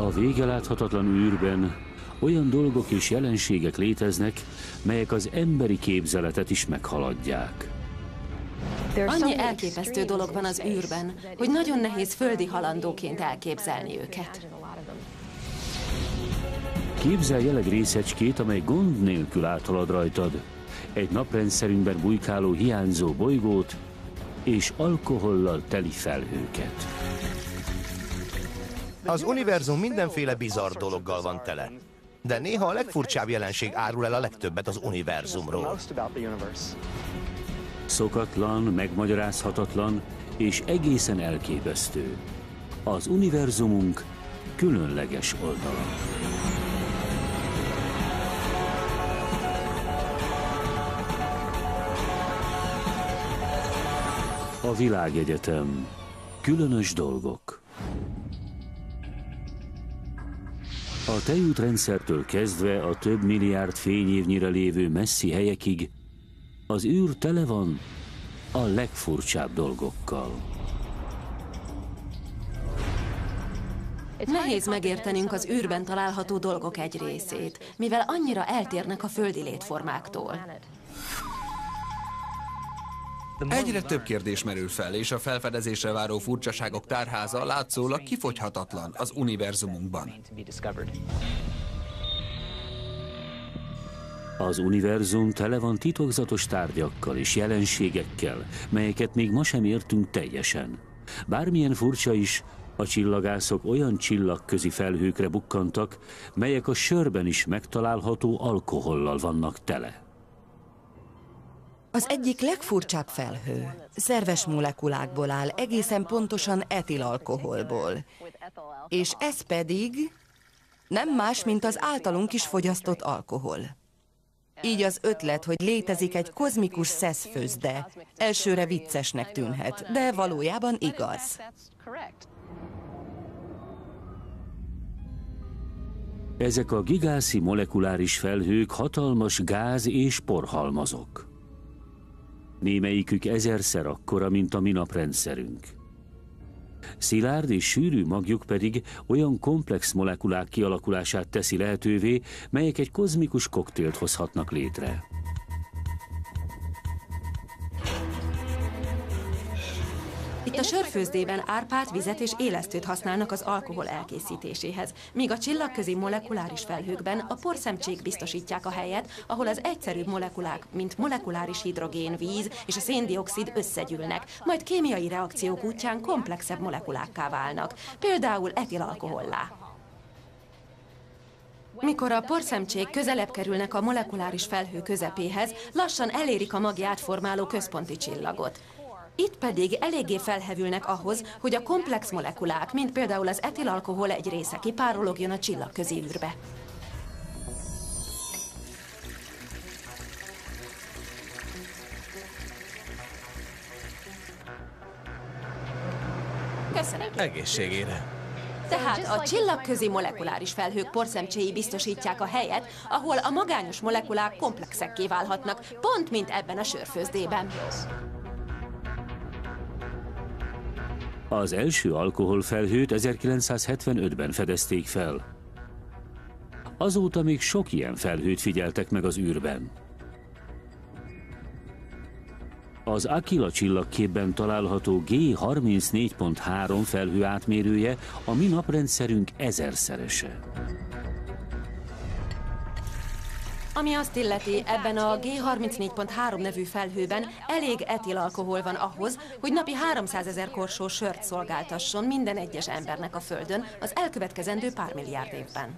A vége láthatatlan űrben olyan dolgok és jelenségek léteznek, melyek az emberi képzeletet is meghaladják. Annyi elképesztő dolog van az űrben, hogy nagyon nehéz földi halandóként elképzelni őket. Képzelj el egy részecskét, amely gond nélkül áthalad rajtad. Egy naprendszerünkben bujkáló hiányzó bolygót és alkohollal teli felhőket. Az univerzum mindenféle bizarr dologgal van tele. De néha a legfurcsább jelenség árul el a legtöbbet az univerzumról. Szokatlan, megmagyarázhatatlan és egészen elképesztő. Az univerzumunk különleges oldala. A világegyetem. Különös dolgok. A tejútrendszertől kezdve a több milliárd fényévnyire lévő messzi helyekig az űr tele van a legfurcsább dolgokkal. Nehéz megértenünk az űrben található dolgok egy részét, mivel annyira eltérnek a földi létformáktól. Egyre több kérdés merül fel, és a felfedezésre váró furcsaságok tárháza látszólag kifogyhatatlan az univerzumunkban. Az univerzum tele van titokzatos tárgyakkal és jelenségekkel, melyeket még ma sem értünk teljesen. Bármilyen furcsa is, a csillagászok olyan csillagközi felhőkre bukkantak, melyek a sörben is megtalálható alkohollal vannak tele. Az egyik legfurcsább felhő szerves molekulákból áll, egészen pontosan etilalkoholból. És ez pedig nem más, mint az általunk is fogyasztott alkohol. Így az ötlet, hogy létezik egy kozmikus szeszfőzde, elsőre viccesnek tűnhet, de valójában igaz. Ezek a gigászi molekuláris felhők hatalmas gáz és porhalmazok. Némelyikük ezerszer akkora, mint a mi naprendszerünk. Szilárd és sűrű magjuk pedig olyan komplex molekulák kialakulását teszi lehetővé, melyek egy kozmikus koktélt hozhatnak létre. A sörfőzdében árpát, vizet és élesztőt használnak az alkohol elkészítéséhez, míg a csillagközi molekuláris felhőkben a porszemcsék biztosítják a helyet, ahol az egyszerűbb molekulák, mint molekuláris hidrogén, víz és a széndiokszid összegyűlnek, majd kémiai reakciók útján komplexebb molekulákká válnak, például etilalkohollá. Mikor a porszemcsék közelebb kerülnek a molekuláris felhő közepéhez, lassan elérik a magját formáló központi csillagot. Itt pedig eléggé felhevülnek ahhoz, hogy a komplex molekulák, mint például az etilalkohol egy része kipárologjon a csillagközi űrbe. Köszönöm. Egészségére. Tehát a csillagközi molekuláris felhők porszemcséi biztosítják a helyet, ahol a magányos molekulák komplexekké válhatnak, pont mint ebben a sörfőzdében. Az első alkoholfelhőt 1975-ben fedezték fel. Azóta még sok ilyen felhőt figyeltek meg az űrben. Az Aquila csillagképben található G34.3 felhő átmérője a mi naprendszerünk ezerszerese. Ami azt illeti, ebben a G34.3 nevű felhőben elég etilalkohol van ahhoz, hogy napi 300 ezer korsó sört szolgáltasson minden egyes embernek a Földön az elkövetkezendő pár milliárd évben.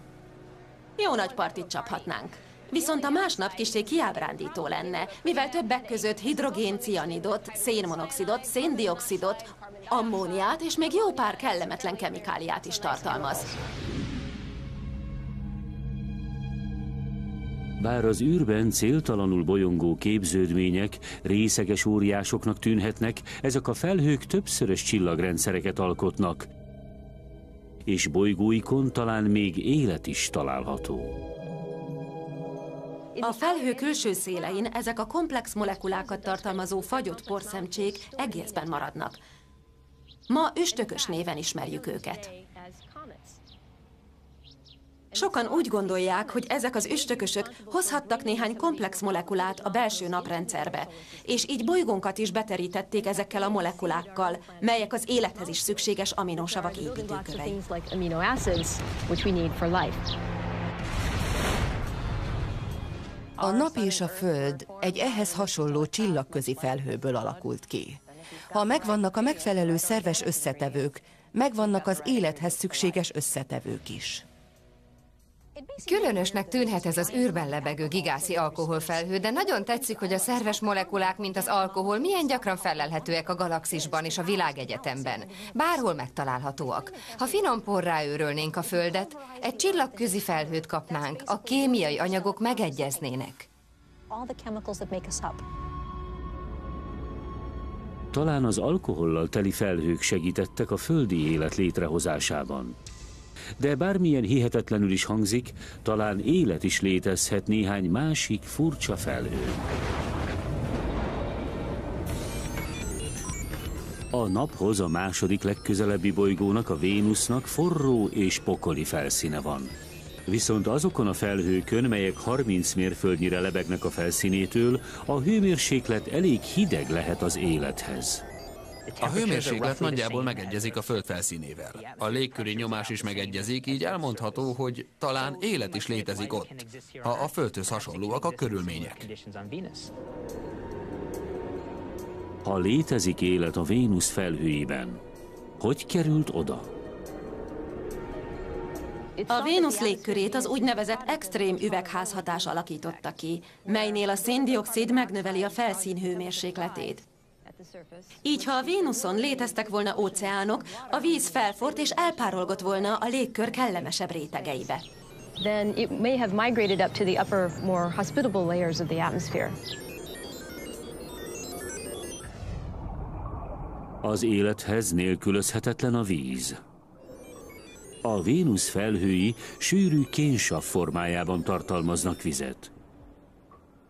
Jó nagy partit csaphatnánk. Viszont a másnap kisé kiábrándító lenne, mivel többek között hidrogén cianidot, szénmonoxidot, széndiokszidot, ammóniát és még jó pár kellemetlen kemikáliát is tartalmaz. Bár az űrben céltalanul bolyongó képződmények részeges óriásoknak tűnhetnek, ezek a felhők többszörös csillagrendszereket alkotnak, és bolygóikon talán még élet is található. A felhő külső szélein ezek a komplex molekulákat tartalmazó fagyott porszemcsék egészben maradnak. Ma üstökös néven ismerjük őket. Sokan úgy gondolják, hogy ezek az üstökösök hozhattak néhány komplex molekulát a belső naprendszerbe, és így bolygónkat is beterítették ezekkel a molekulákkal, melyek az élethez is szükséges aminosavak építőkövei. A nap és a föld egy ehhez hasonló csillagközi felhőből alakult ki. Ha megvannak a megfelelő szerves összetevők, megvannak az élethez szükséges összetevők is. Különösnek tűnhet ez az űrben lebegő gigászi alkoholfelhő, de nagyon tetszik, hogy a szerves molekulák, mint az alkohol, milyen gyakran felelhetőek a galaxisban és a világegyetemben. Bárhol megtalálhatóak. Ha finom porrá őrölnénk a Földet, egy csillagközi felhőt kapnánk, a kémiai anyagok megegyeznének. Talán az alkohollal teli felhők segítettek a földi élet létrehozásában. De bármilyen hihetetlenül is hangzik, talán élet is létezhet néhány másik furcsa felhő. A naphoz a második legközelebbi bolygónak, a Vénusznak forró és pokoli felszíne van. Viszont azokon a felhőkön, melyek 30 mérföldnyire lebegnek a felszínétől, a hőmérséklet elég hideg lehet az élethez. A hőmérséklet nagyjából megegyezik a föld felszínével. A légköri nyomás is megegyezik, így elmondható, hogy talán élet is létezik ott, ha a földhöz hasonlóak a körülmények. Ha létezik élet a Vénusz felhőjében, hogy került oda? A Vénusz légkörét az úgynevezett extrém üvegházhatás alakította ki, melynél a széndiokszid megnöveli a felszín hőmérsékletét. Így, ha a Vénuszon léteztek volna óceánok, a víz felfort és elpárolgott volna a légkör kellemesebb rétegeibe. Then it may have migrated up to the upper, more hospitable layers of the atmosphere. Az élethez nélkülözhetetlen a víz. A Vénusz felhői sűrű kénsav formájában tartalmaznak vizet.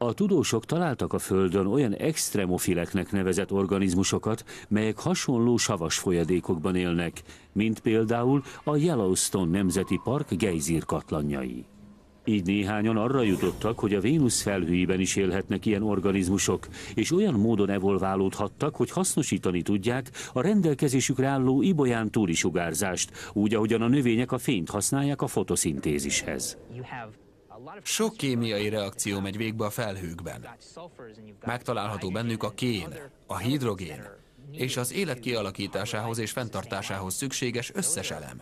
A tudósok találtak a Földön olyan extremofileknek nevezett organizmusokat, melyek hasonló savas folyadékokban élnek, mint például a Yellowstone Nemzeti Park gejzír katlanjai. Így néhányan arra jutottak, hogy a Vénusz felhőiben is élhetnek ilyen organizmusok, és olyan módon evolválódhattak, hogy hasznosítani tudják a rendelkezésükre álló ibolyán túli sugárzást, úgy, ahogyan a növények a fényt használják a fotoszintézishez. Sok kémiai reakció megy végbe a felhőkben. Megtalálható bennük a kén, a hidrogén és az élet kialakításához és fenntartásához szükséges összes elem.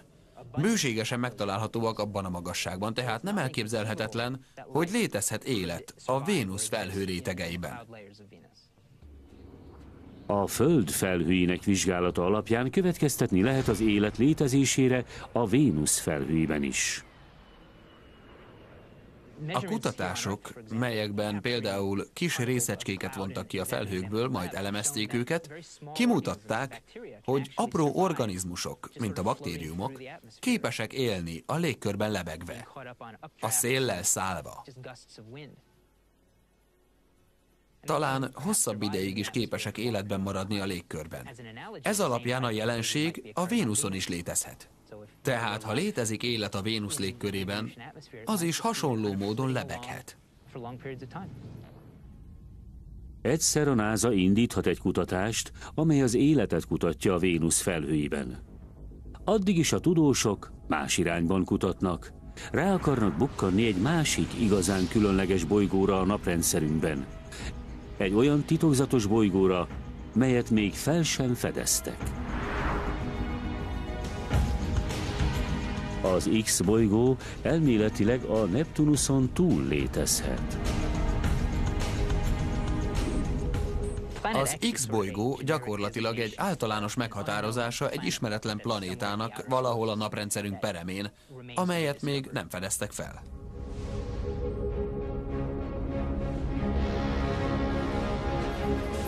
Bőségesen megtalálhatóak abban a magasságban, tehát nem elképzelhetetlen, hogy létezhet élet a Vénusz felhő rétegeiben. A Föld felhőinek vizsgálata alapján következtetni lehet az élet létezésére a Vénusz felhőiben is. A kutatások, melyekben például kis részecskéket vontak ki a felhőkből, majd elemezték őket, kimutatták, hogy apró organizmusok, mint a baktériumok, képesek élni a légkörben lebegve, a széllel szállva. Talán hosszabb ideig is képesek életben maradni a légkörben. Ez alapján a jelenség a Vénuszon is létezhet. Tehát, ha létezik élet a Vénusz légkörében, az is hasonló módon lebeghet. Egyszer a NASA indíthat egy kutatást, amely az életet kutatja a Vénusz felhőiben. Addig is a tudósok más irányban kutatnak. Rá akarnak bukkanni egy másik igazán különleges bolygóra a naprendszerünkben. Egy olyan titokzatos bolygóra, melyet még fel sem fedeztek. Az X bolygó elméletileg a Neptunuson túl létezhet. Az X bolygó gyakorlatilag egy általános meghatározása egy ismeretlen planétának valahol a naprendszerünk peremén, amelyet még nem fedeztek fel.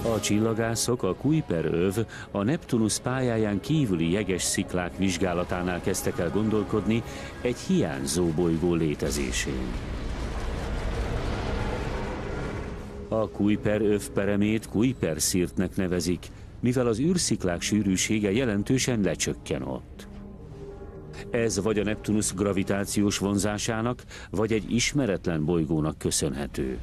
A csillagászok a Kuiper öv a Neptunus pályáján kívüli jeges sziklák vizsgálatánál kezdtek el gondolkodni egy hiányzó bolygó létezésén. A Kuiper öv peremét Kuiper szírtnek nevezik, mivel az űrsziklák sűrűsége jelentősen lecsökken ott. Ez vagy a Neptunus gravitációs vonzásának, vagy egy ismeretlen bolygónak köszönhető.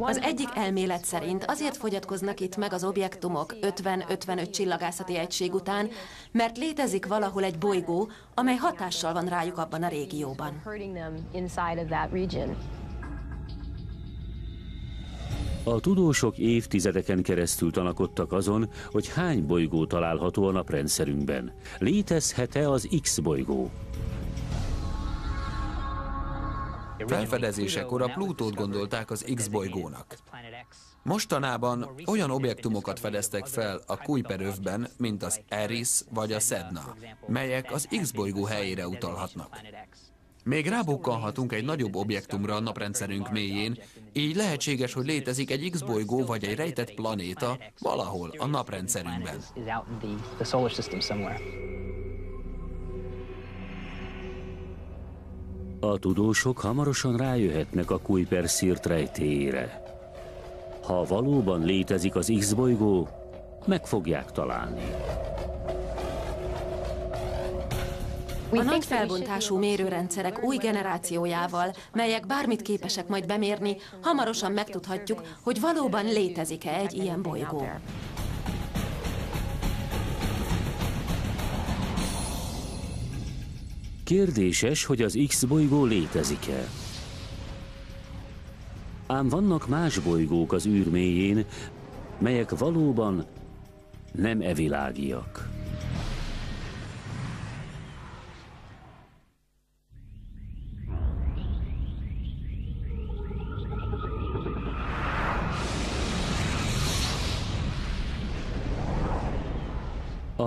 Az egyik elmélet szerint azért fogyatkoznak itt meg az objektumok 50-55 csillagászati egység után, mert létezik valahol egy bolygó, amely hatással van rájuk abban a régióban. A tudósok évtizedeken keresztül tanakodtak azon, hogy hány bolygó található a naprendszerünkben. Létezhet-e az X bolygó? Felfedezésekor a Plutót gondolták az X bolygónak. Mostanában olyan objektumokat fedeztek fel a Kuiperövben, mint az Eris vagy a Sedna, melyek az X bolygó helyére utalhatnak. Még rábukkanhatunk egy nagyobb objektumra a naprendszerünk mélyén, így lehetséges, hogy létezik egy X bolygó vagy egy rejtett planéta valahol a naprendszerünkben. A tudósok hamarosan rájöhetnek a Kuiper szírt rejtélyére. Ha valóban létezik az X bolygó, meg fogják találni. A nagy felbontású mérőrendszerek új generációjával, melyek bármit képesek majd bemérni, hamarosan megtudhatjuk, hogy valóban létezik-e egy ilyen bolygó. Kérdéses, hogy az X bolygó létezik-e. Ám vannak más bolygók az űr mélyén, melyek valóban nem evilágiak.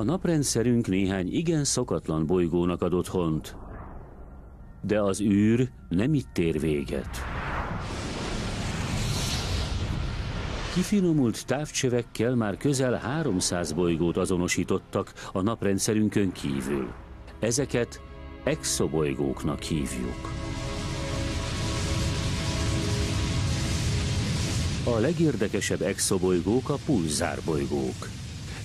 A naprendszerünk néhány igen szokatlan bolygónak adott hont, de az űr nem itt ér véget. Kifinomult távcsövekkel már közel 300 bolygót azonosítottak a naprendszerünkön kívül. Ezeket exobolygóknak hívjuk. A legérdekesebb exobolygók a pulzárbolygók.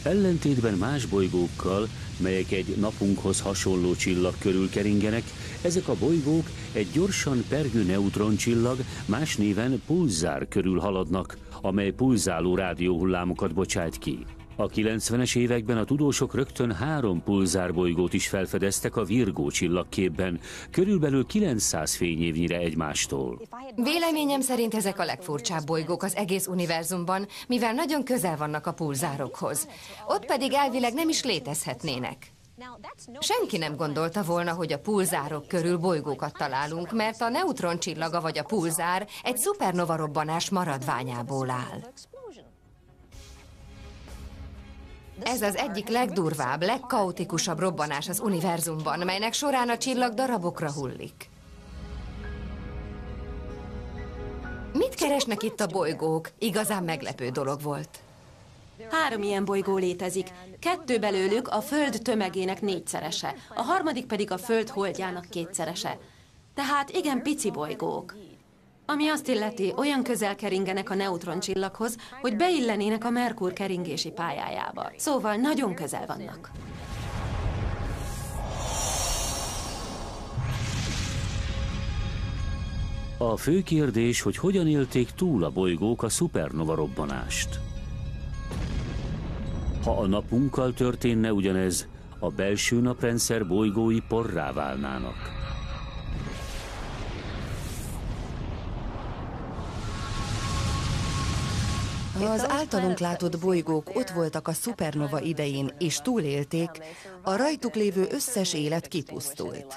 Ellentétben más bolygókkal, melyek egy napunkhoz hasonló csillag körül keringenek, ezek a bolygók egy gyorsan pergő neutroncsillag, más néven pulzár körül haladnak, amely pulzáló rádióhullámokat bocsát ki. A 90-es években a tudósok rögtön három pulzárbolygót is felfedeztek a Virgó csillagképben, körülbelül 900 fényévnyire egymástól. Véleményem szerint ezek a legfurcsább bolygók az egész univerzumban, mivel nagyon közel vannak a pulzárokhoz. Ott pedig elvileg nem is létezhetnének. Senki nem gondolta volna, hogy a pulzárok körül bolygókat találunk, mert a neutron csillaga vagy a pulzár egy szupernova robbanás maradványából áll. Ez az egyik legdurvább, legkaotikusabb robbanás az univerzumban, melynek során a csillag darabokra hullik. Mit keresnek itt a bolygók? Igazán meglepő dolog volt. Három ilyen bolygó létezik. Kettő belőlük a Föld tömegének négyszerese, a harmadik pedig a Föld holdjának kétszerese. Tehát igen pici bolygók. Ami azt illeti, olyan közel keringenek a neutroncsillaghoz, hogy beillenének a Merkur keringési pályájába. Szóval nagyon közel vannak. A fő kérdés, hogy hogyan élték túl a bolygók a szupernova robbanást. Ha a napunkkal történne ugyanez, a belső naprendszer bolygói porrá válnának. Ha az általunk látott bolygók ott voltak a szupernova idején és túlélték, a rajtuk lévő összes élet kipusztult.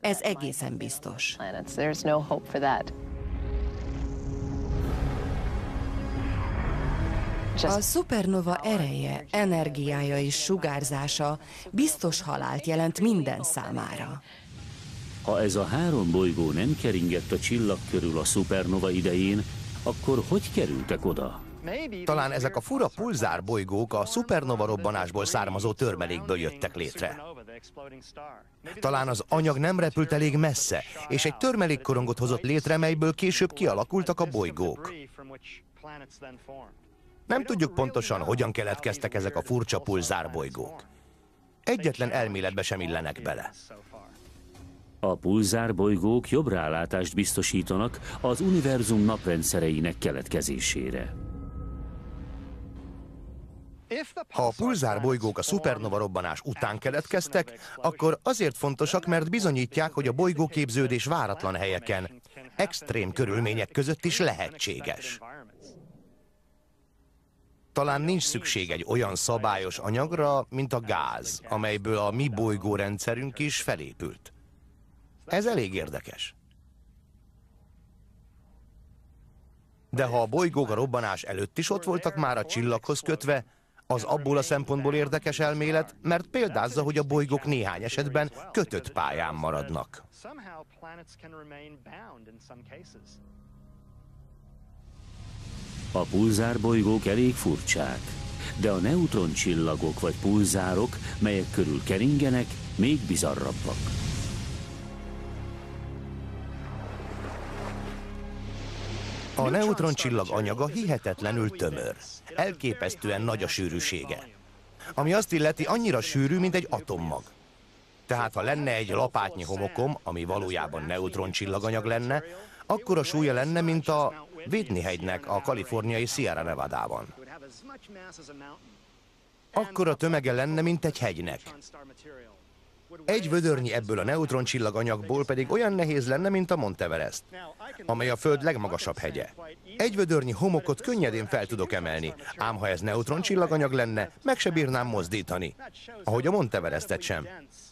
Ez egészen biztos. A szupernova ereje, energiája és sugárzása biztos halált jelent minden számára. Ha ez a három bolygó nem keringett a csillag körül a szupernova idején, akkor hogy kerültek oda? Talán ezek a fura pulzár bolygók a szupernova robbanásból származó törmelékből jöttek létre. Talán az anyag nem repült elég messze, és egy törmelékkorongot hozott létre, melyből később kialakultak a bolygók. Nem tudjuk pontosan, hogyan keletkeztek ezek a furcsa pulzár bolygók. egyetlen elméletbe sem illenek bele. A pulzár bolygók jobb rálátást biztosítanak az univerzum naprendszereinek keletkezésére. Ha a pulzár bolygók a szupernova robbanás után keletkeztek, akkor azért fontosak, mert bizonyítják, hogy a bolygóképződés váratlan helyeken, extrém körülmények között is lehetséges. Talán nincs szükség egy olyan szabályos anyagra, mint a gáz, amelyből a mi bolygórendszerünk is felépült. Ez elég érdekes. De ha a bolygók a robbanás előtt is ott voltak már a csillaghoz kötve, az abból a szempontból érdekes elmélet, mert példázza, hogy a bolygók néhány esetben kötött pályán maradnak. A pulzárbolygók elég furcsák, de a neutroncsillagok vagy pulzárok, melyek körül keringenek, még bizarrabbak. A neutroncsillag anyaga hihetetlenül tömör. Elképesztően nagy a sűrűsége. Ami azt illeti, annyira sűrű, mint egy atommag. Tehát ha lenne egy lapátnyi homokom, ami valójában neutroncsillaganyag lenne, akkor a súlya lenne, mint a Whitney hegynek a kaliforniai Sierra Nevada-ban. A tömege lenne, mint egy hegynek. Egy vödörnyi ebből a neutroncsillaganyagból pedig olyan nehéz lenne, mint a Monteverest, amely a Föld legmagasabb hegye. Egy vödörnyi homokot könnyedén fel tudok emelni, ám ha ez neutroncsillaganyag lenne, meg se bírnám mozdítani. Ahogy a Monteverestet sem.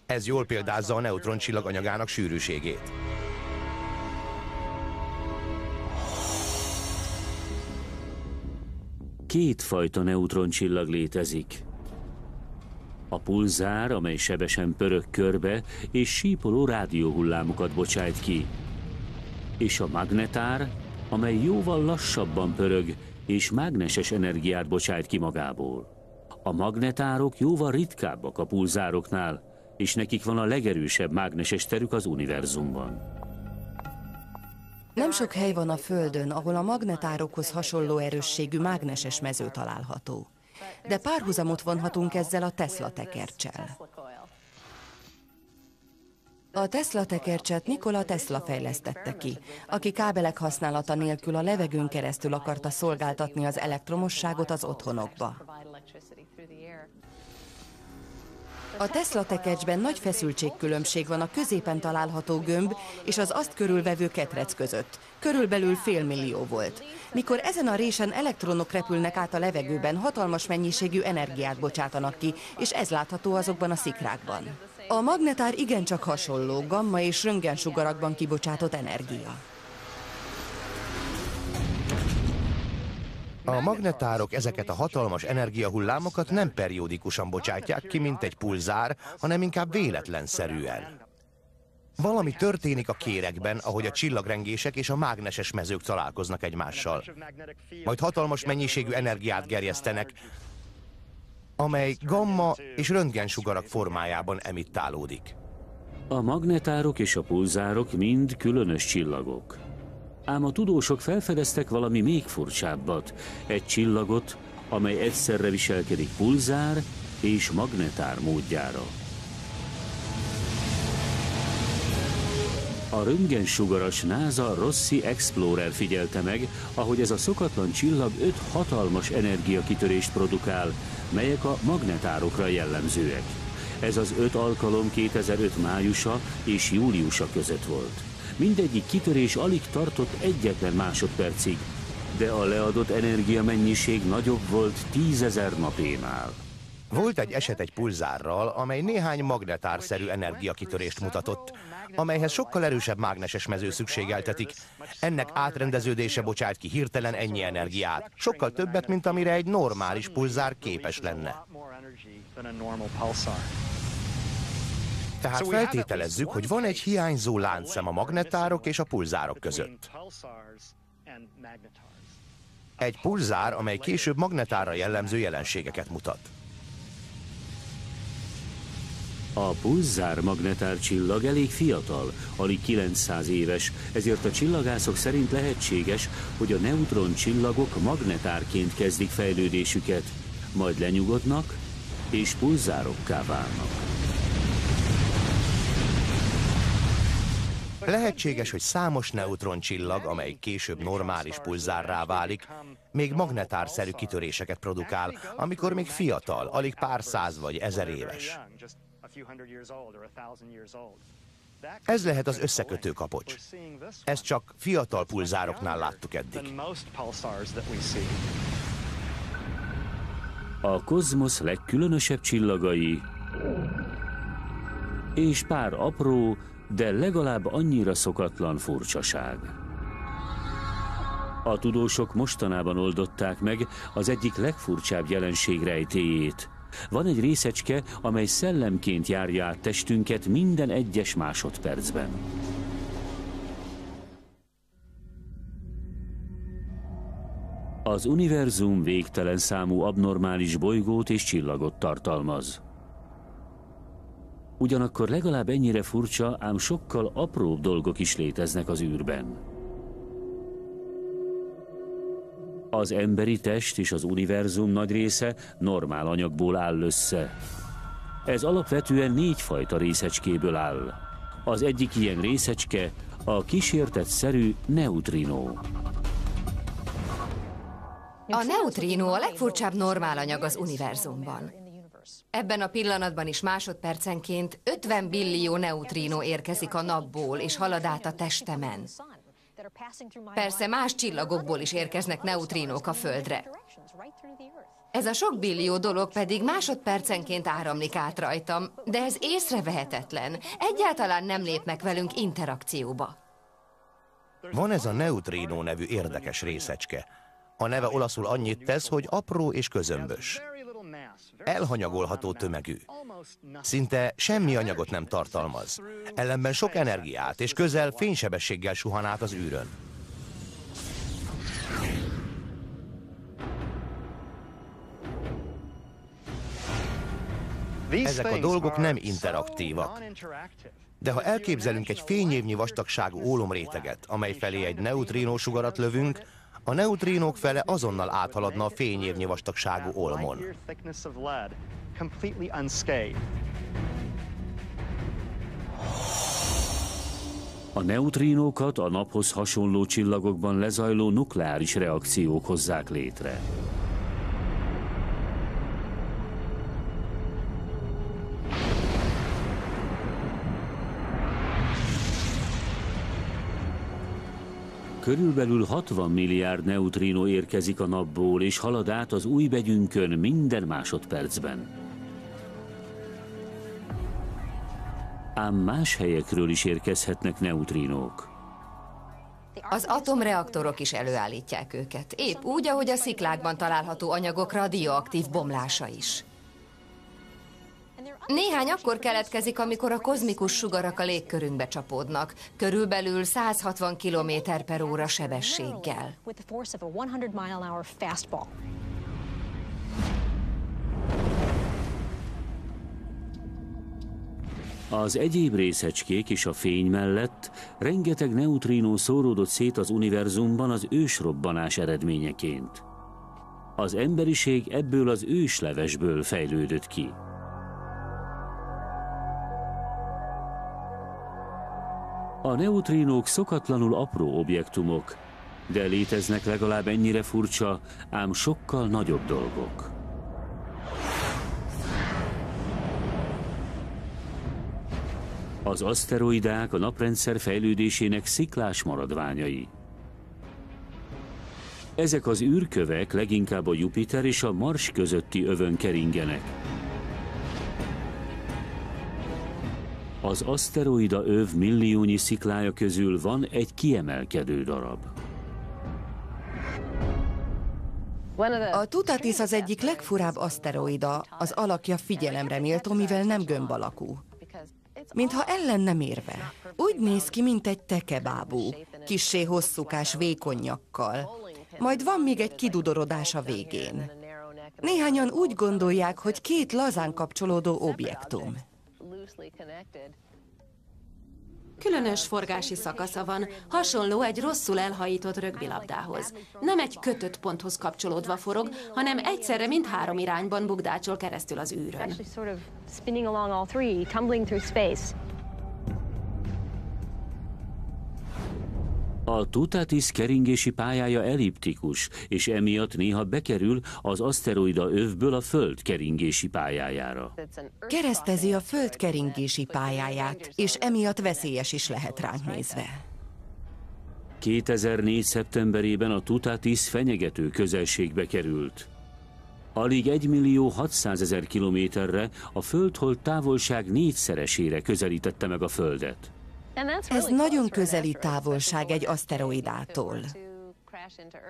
Ez jól példázza a neutroncsillaganyagának sűrűségét. Két fajta neutroncsillag létezik. A pulzár, amely sebesen pörög körbe, és sípoló rádióhullámokat bocsájt ki. És a magnetár, amely jóval lassabban pörög, és mágneses energiát bocsájt ki magából. A magnetárok jóval ritkábbak a pulzároknál, és nekik van a legerősebb mágneses terük az univerzumban. Nem sok hely van a Földön, ahol a magnetárokhoz hasonló erősségű mágneses mező található. De párhuzamot vonhatunk ezzel a Tesla tekercsel. A Tesla tekercset Nikola Tesla fejlesztette ki, aki kábelek használata nélkül a levegőn keresztül akarta szolgáltatni az elektromosságot az otthonokba. A Tesla tekercsben nagy feszültségkülönbség van a középen található gömb és az azt körülvevő ketrec között. Körülbelül fél millió volt. Mikor ezen a résen elektronok repülnek át a levegőben, hatalmas mennyiségű energiát bocsátanak ki, és ez látható azokban a szikrákban. A magnetár igencsak hasonló, gamma és röntgensugarakban kibocsátott energia. A magnetárok ezeket a hatalmas energiahullámokat nem periódikusan bocsátják ki, mint egy pulzár, hanem inkább véletlenszerűen. Valami történik a kérekben, ahogy a csillagrengések és a mágneses mezők találkoznak egymással. Majd hatalmas mennyiségű energiát gerjesztenek, amely gamma és röntgensugarak formájában emittálódik. A magnetárok és a pulzárok mind különös csillagok. Ám a tudósok felfedeztek valami még furcsábbat, egy csillagot, amely egyszerre viselkedik pulzár és magnetár módjára. A röntgensugaras NASA Rossi Explorer figyelte meg, ahogy ez a szokatlan csillag öt hatalmas energiakitörést produkál, melyek a magnetárokra jellemzőek. Ez az öt alkalom 2005 májusa és júliusa között volt. Mindegyik kitörés alig tartott egyetlen másodpercig, de a leadott energiamennyiség nagyobb volt tízezer napénál. Volt egy eset egy pulzárral, amely néhány magnetárszerű energiakitörést mutatott, amelyhez sokkal erősebb mágneses mező szükségeltetik. Ennek átrendeződése bocsát ki hirtelen ennyi energiát, sokkal többet, mint amire egy normális pulzár képes lenne. Tehát feltételezzük, hogy van egy hiányzó láncszem a magnetárok és a pulzárok között. Egy pulzár, amely később magnetára jellemző jelenségeket mutat. A pulzár magnetár csillag elég fiatal, alig 900 éves, ezért a csillagászok szerint lehetséges, hogy a neutron csillagok magnetárként kezdik fejlődésüket, majd lenyugodnak, és pulzárokká válnak. Lehetséges, hogy számos neutroncsillag, amely később normális pulzárrá válik, még magnetárszerű kitöréseket produkál, amikor még fiatal, alig pár száz vagy ezer éves. Ez lehet az összekötő kapocs. Ezt csak fiatal pulzároknál láttuk eddig. A kozmosz legkülönösebb csillagai és pár apró, de legalább annyira szokatlan furcsaság. A tudósok mostanában oldották meg az egyik legfurcsább jelenség rejtéjét. Van egy részecske, amely szellemként járja át testünket minden egyes másodpercben. Az univerzum végtelen számú abnormális bolygót és csillagot tartalmaz. Ugyanakkor legalább ennyire furcsa, ám sokkal apróbb dolgok is léteznek az űrben. Az emberi test és az univerzum nagy része normál anyagból áll össze. Ez alapvetően négyfajta részecskéből áll. Az egyik ilyen részecske a kísértetszerű neutrinó. A neutrino a legfurcsább normál anyag az univerzumban. Ebben a pillanatban is másodpercenként 50 billió neutrino érkezik a napból, és halad át a testemen. Persze más csillagokból is érkeznek neutrinók a Földre. Ez a sok billió dolog pedig másodpercenként áramlik át rajtam, de ez észrevehetetlen. Egyáltalán nem lépnek velünk interakcióba. Van ez a neutrino nevű érdekes részecske. A neve olaszul annyit tesz, hogy apró és közömbös elhanyagolható tömegű. Szinte semmi anyagot nem tartalmaz. Ellenben sok energiát és közel fénysebességgel suhan át az űrön. Ezek a dolgok nem interaktívak. De ha elképzelünk egy fényévnyi vastagságú ólomréteget, amely felé egy neutrínó sugarat lövünk, a neutrínók fele azonnal áthaladna a fényévnyi vastagságú olmon. A neutrínókat a naphoz hasonló csillagokban lezajló nukleáris reakciók hozzák létre. Körülbelül 60 milliárd neutrino érkezik a napból, és halad át az új begyünkön minden másodpercben. Ám más helyekről is érkezhetnek neutrinók. Az atomreaktorok is előállítják őket, épp úgy, ahogy a sziklákban található anyagok radioaktív bomlása is. Néhány akkor keletkezik, amikor a kozmikus sugarak a légkörünkbe csapódnak, körülbelül 160 km per óra sebességgel. Az egyéb részecskék és a fény mellett rengeteg neutrínó szóródott szét az univerzumban az ősrobbanás eredményeként. Az emberiség ebből az őslevesből fejlődött ki. A neutrínók szokatlanul apró objektumok, de léteznek legalább ennyire furcsa, ám sokkal nagyobb dolgok. Az aszteroidák a naprendszer fejlődésének sziklás maradványai. Ezek az űrkövek leginkább a Jupiter és a Mars közötti övön keringenek. Az aszteroida öv milliónyi sziklája közül van egy kiemelkedő darab. A Tutatis az egyik legfurább aszteroida, az alakja figyelemre méltó, mivel nem gömb alakú. Mintha ellen nem érve. Úgy néz ki, mint egy tekebábú, kissé hosszúkás vékonyakkal. Majd van még egy kidudorodás a végén. Néhányan úgy gondolják, hogy két lazán kapcsolódó objektum. Különös forgási szakasza van, hasonló egy rosszul elhajított rögbilabdához. Nem egy kötött ponthoz kapcsolódva forog, hanem egyszerre mind három irányban bugdácsol keresztül az űrön. A Tutatis keringési pályája elliptikus, és emiatt néha bekerül az aszteroida övből a Föld keringési pályájára. Keresztezi a Föld keringési pályáját, és emiatt veszélyes is lehet ránk nézve. 2004. szeptemberében a Tutatis fenyegető közelségbe került. Alig 1 millió 600 ezer kilométerre a Földhold távolság négyszeresére közelítette meg a Földet. Ez nagyon közeli távolság egy aszteroidától.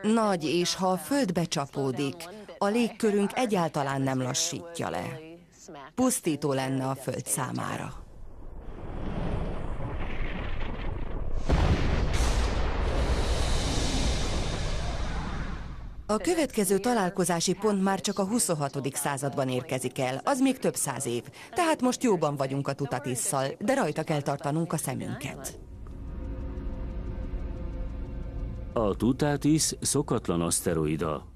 Nagy, és ha a Földbe csapódik, a légkörünk egyáltalán nem lassítja le. Pusztító lenne a Föld számára. A következő találkozási pont már csak a 26. században érkezik el, az még több száz év, tehát most jóban vagyunk a Tutatisszal, de rajta kell tartanunk a szemünket. A Tutatis szokatlan aszteroida,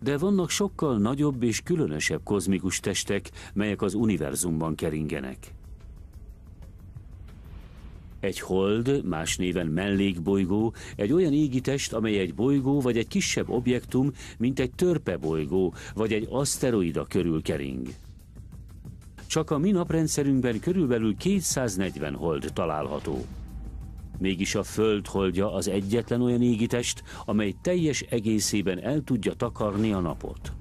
de vannak sokkal nagyobb és különösebb kozmikus testek, melyek az univerzumban keringenek. Egy hold, más néven mellékbolygó, egy olyan égitest, amely egy bolygó vagy egy kisebb objektum, mint egy törpebolygó vagy egy aszteroida körül kering. Csak a mi naprendszerünkben körülbelül 240 hold található. Mégis a Föld holdja az egyetlen olyan égitest, amely teljes egészében el tudja takarni a napot.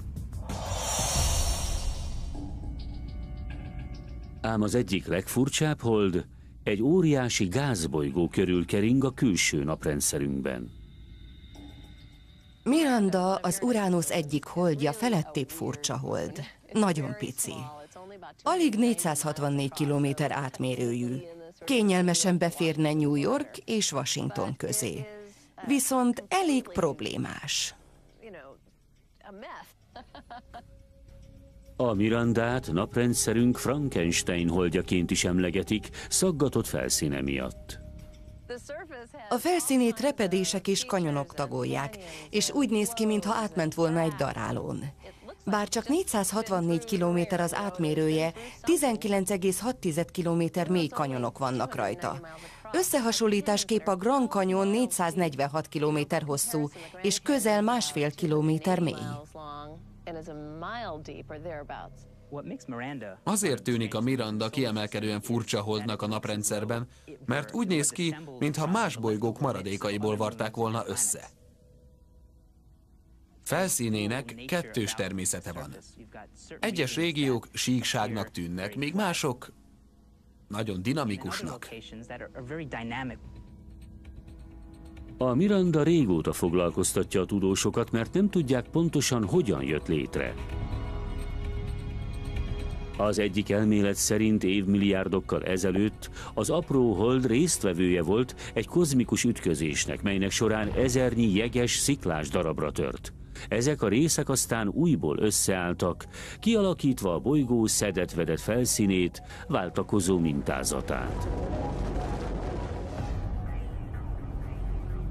Ám az egyik legfurcsább hold egy óriási gázbolygó körül kering a külső naprendszerünkben. Miranda az Uránusz egyik holdja felettébb furcsa hold. Nagyon pici. Alig 464 kilométer átmérőjű. Kényelmesen beférne New York és Washington közé. Viszont elég problémás. A Mirandát naprendszerünk Frankenstein holdjaként is emlegetik, szaggatott felszíne miatt. A felszínét repedések és kanyonok tagolják, és úgy néz ki, mintha átment volna egy darálón. Bár csak 464 km az átmérője, 19,6 km mély kanyonok vannak rajta. Összehasonlításképp a Grand Canyon 446 km hosszú, és közel másfél kilométer mély. Azért tűnik a Miranda kiemelkedően furcsa holdnak a naprendszerben, mert úgy néz ki, mintha más bolygók maradékaiból varták volna össze. Felszínének kettős természete van. Egyes régiók síkságnak tűnnek, míg mások nagyon dinamikusnak. A Miranda régóta foglalkoztatja a tudósokat, mert nem tudják pontosan, hogyan jött létre. Az egyik elmélet szerint évmilliárdokkal ezelőtt az apró hold résztvevője volt egy kozmikus ütközésnek, melynek során ezernyi jeges, sziklás darabra tört. Ezek a részek aztán újból összeálltak, kialakítva a bolygó szedett-vedett felszínét, váltakozó mintázatát.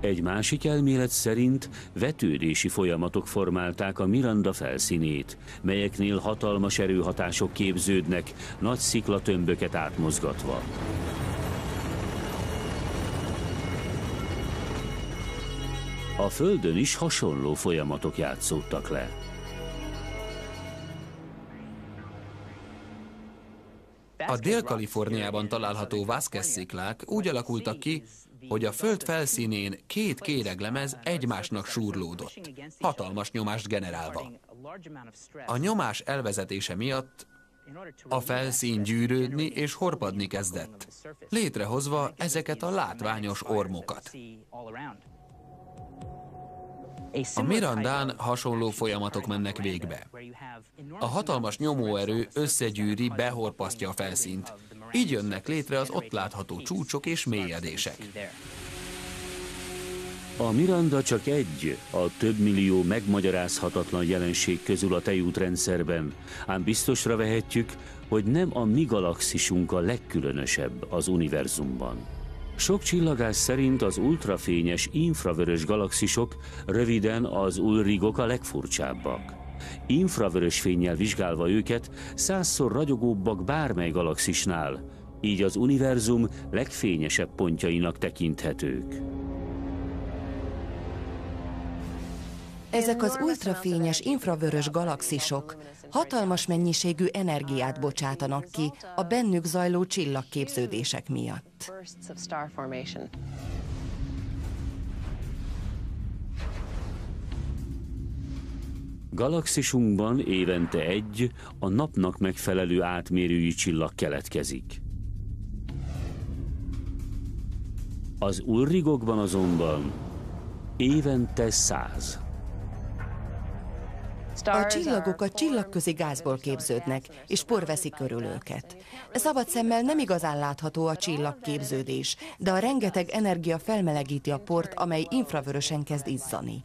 Egy másik elmélet szerint vetődési folyamatok formálták a Miranda felszínét, melyeknél hatalmas erőhatások képződnek, nagy sziklatömböket átmozgatva. A Földön is hasonló folyamatok játszódtak le. A Dél-Kaliforniában található Vázquez sziklák úgy alakultak ki, hogy a föld felszínén két kéreglemez egymásnak súrlódott, hatalmas nyomást generálva. A nyomás elvezetése miatt a felszín gyűrődni és horpadni kezdett, létrehozva ezeket a látványos ormokat. A Mirandán hasonló folyamatok mennek végbe. A hatalmas nyomóerő összegyűri, behorpasztja a felszínt, így jönnek létre az ott látható csúcsok és mélyedések. A Miranda csak egy a több millió megmagyarázhatatlan jelenség közül a tejútrendszerben, ám biztosra vehetjük, hogy nem a mi galaxisunk a legkülönösebb az univerzumban. Sok csillagás szerint az ultrafényes infravörös galaxisok, röviden az ulrigok a legfurcsábbak. Infravörös fényjel vizsgálva őket százszor ragyogóbbak bármely galaxisnál, így az univerzum legfényesebb pontjainak tekinthetők. Ezek az ultrafényes infravörös galaxisok hatalmas mennyiségű energiát bocsátanak ki a bennük zajló csillagképződések miatt. Galaxisunkban évente egy, a napnak megfelelő átmérőjű csillag keletkezik. Az Ulrigokban azonban évente száz. A csillagok a csillagközi gázból képződnek, és por veszi körül őket. Szabad szemmel nem igazán látható a csillagképződés, de a rengeteg energia felmelegíti a port, amely infravörösen kezd izzani.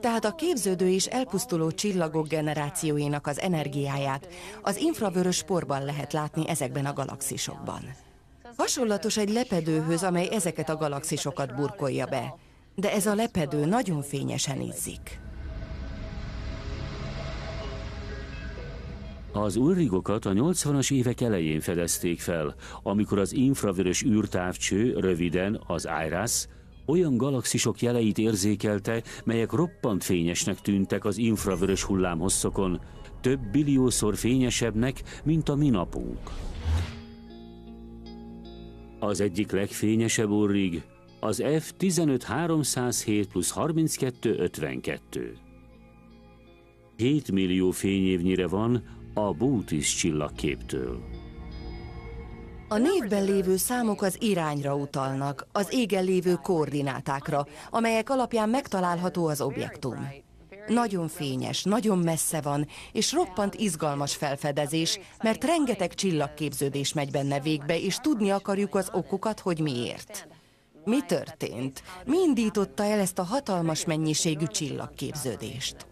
Tehát a képződő és elpusztuló csillagok generációinak az energiáját az infravörös porban lehet látni ezekben a galaxisokban. Hasonlatos egy lepedőhöz, amely ezeket a galaxisokat burkolja be. De ez a lepedő nagyon fényesen izzik. Az Ulrigokat a 80-as évek elején fedezték fel, amikor az infravörös űrtávcső, röviden az IRAS, olyan galaxisok jeleit érzékelte, melyek roppant fényesnek tűntek az infravörös hullámhosszokon, több billiószor fényesebbnek, mint a mi napunk. Az egyik legfényesebb urrig az F 15307 plusz 3252. 7 millió fényévnyire van a Bótis csillagképtől. A névben lévő számok az irányra utalnak, az égen lévő koordinátákra, amelyek alapján megtalálható az objektum. Nagyon fényes, nagyon messze van, és roppant izgalmas felfedezés, mert rengeteg csillagképződés megy benne végbe, és tudni akarjuk az okokat, hogy miért. Mi történt? Mi indította el ezt a hatalmas mennyiségű csillagképződést?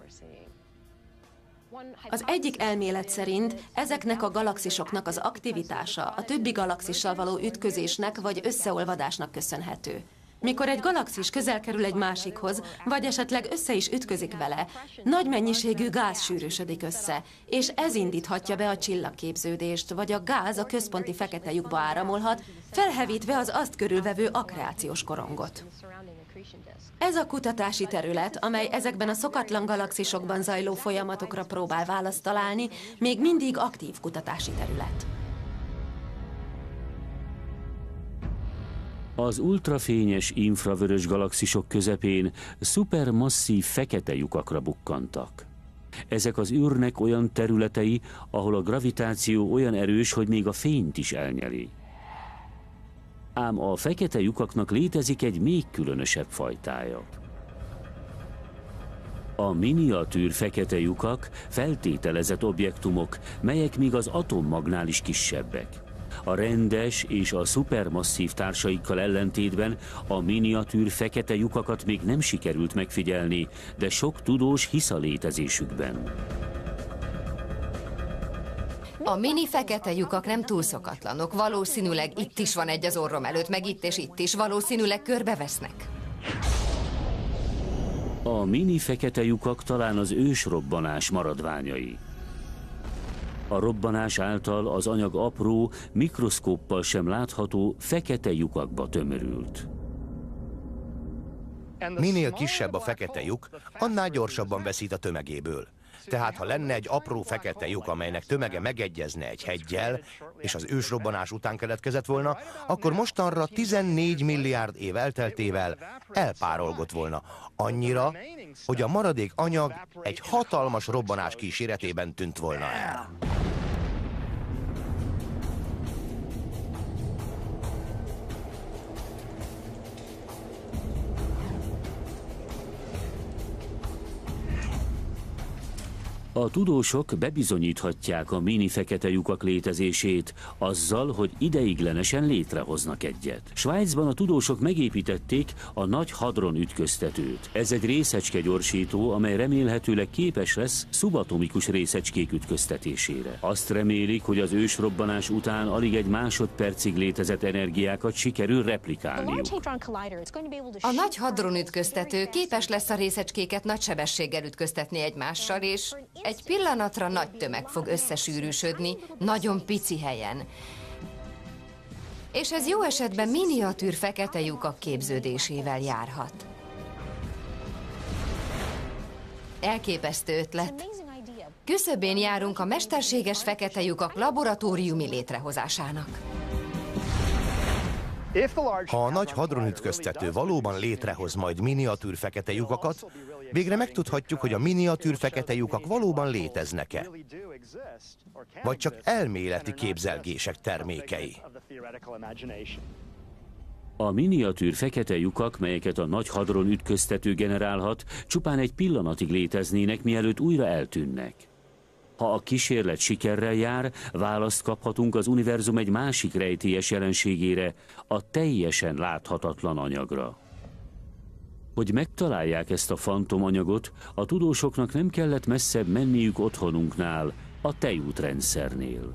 Az egyik elmélet szerint ezeknek a galaxisoknak az aktivitása a többi galaxissal való ütközésnek vagy összeolvadásnak köszönhető. Mikor egy galaxis közel kerül egy másikhoz, vagy esetleg össze is ütközik vele, nagy mennyiségű gáz sűrűsödik össze, és ez indíthatja be a csillagképződést, vagy a gáz a központi fekete lyukba áramolhat, felhevítve az azt körülvevő akreációs korongot. Ez a kutatási terület, amely ezekben a szokatlan galaxisokban zajló folyamatokra próbál választ találni, még mindig aktív kutatási terület. Az ultrafényes infravörös galaxisok közepén szupermasszív fekete lyukakra bukkantak. Ezek az űrnek olyan területei, ahol a gravitáció olyan erős, hogy még a fényt is elnyeli. Ám a fekete lyukaknak létezik egy még különösebb fajtája. A miniatűr fekete lyukak feltételezett objektumok, melyek még az atommagnál is kisebbek. A rendes és a szupermasszív társaikkal ellentétben a miniatűr fekete lyukakat még nem sikerült megfigyelni, de sok tudós hisz a létezésükben. A mini fekete lyukak nem túl szokatlanok. Valószínűleg itt is van egy az orrom előtt, meg itt és itt is. Valószínűleg körbevesznek. A mini fekete lyukak talán az ősrobbanás maradványai. A robbanás által az anyag apró, mikroszkóppal sem látható fekete lyukakba tömörült. Minél kisebb a fekete lyuk, annál gyorsabban veszít a tömegéből. Tehát ha lenne egy apró fekete lyuk, amelynek tömege megegyezne egy hegyjel, és az ősrobbanás után keletkezett volna, akkor mostanra 14 milliárd év elteltével elpárolgott volna. Annyira, hogy a maradék anyag egy hatalmas robbanás kíséretében tűnt volna el. A tudósok bebizonyíthatják a mini fekete lyukak létezését azzal, hogy ideiglenesen létrehoznak egyet. Svájcban a tudósok megépítették a nagy hadron ütköztetőt. Ez egy részecske gyorsító, amely remélhetőleg képes lesz szubatomikus részecskék ütköztetésére. Azt remélik, hogy az ősrobbanás után alig egy másodpercig létezett energiákat sikerül replikálniuk. A nagy hadron ütköztető képes lesz a részecskéket nagy sebességgel ütköztetni egymással, és egy pillanatra nagy tömeg fog összesűrűsödni, nagyon pici helyen. És ez jó esetben miniatűr fekete lyukak képződésével járhat. Elképesztő ötlet. Küszöbén járunk a mesterséges fekete lyukak laboratóriumi létrehozásának. Ha a nagy hadronütköztető valóban létrehoz majd miniatűr fekete lyukakat, végre megtudhatjuk, hogy a miniatűr fekete lyukak valóban léteznek-e, vagy csak elméleti képzelgések termékei. A miniatűr fekete lyukak, melyeket a nagy hadron ütköztető generálhat, csupán egy pillanatig léteznének, mielőtt újra eltűnnek. Ha a kísérlet sikerrel jár, választ kaphatunk az univerzum egy másik rejtélyes jelenségére, a teljesen láthatatlan anyagra. Hogy megtalálják ezt a fantomanyagot, a tudósoknak nem kellett messzebb menniük otthonunknál, a tejútrendszernél.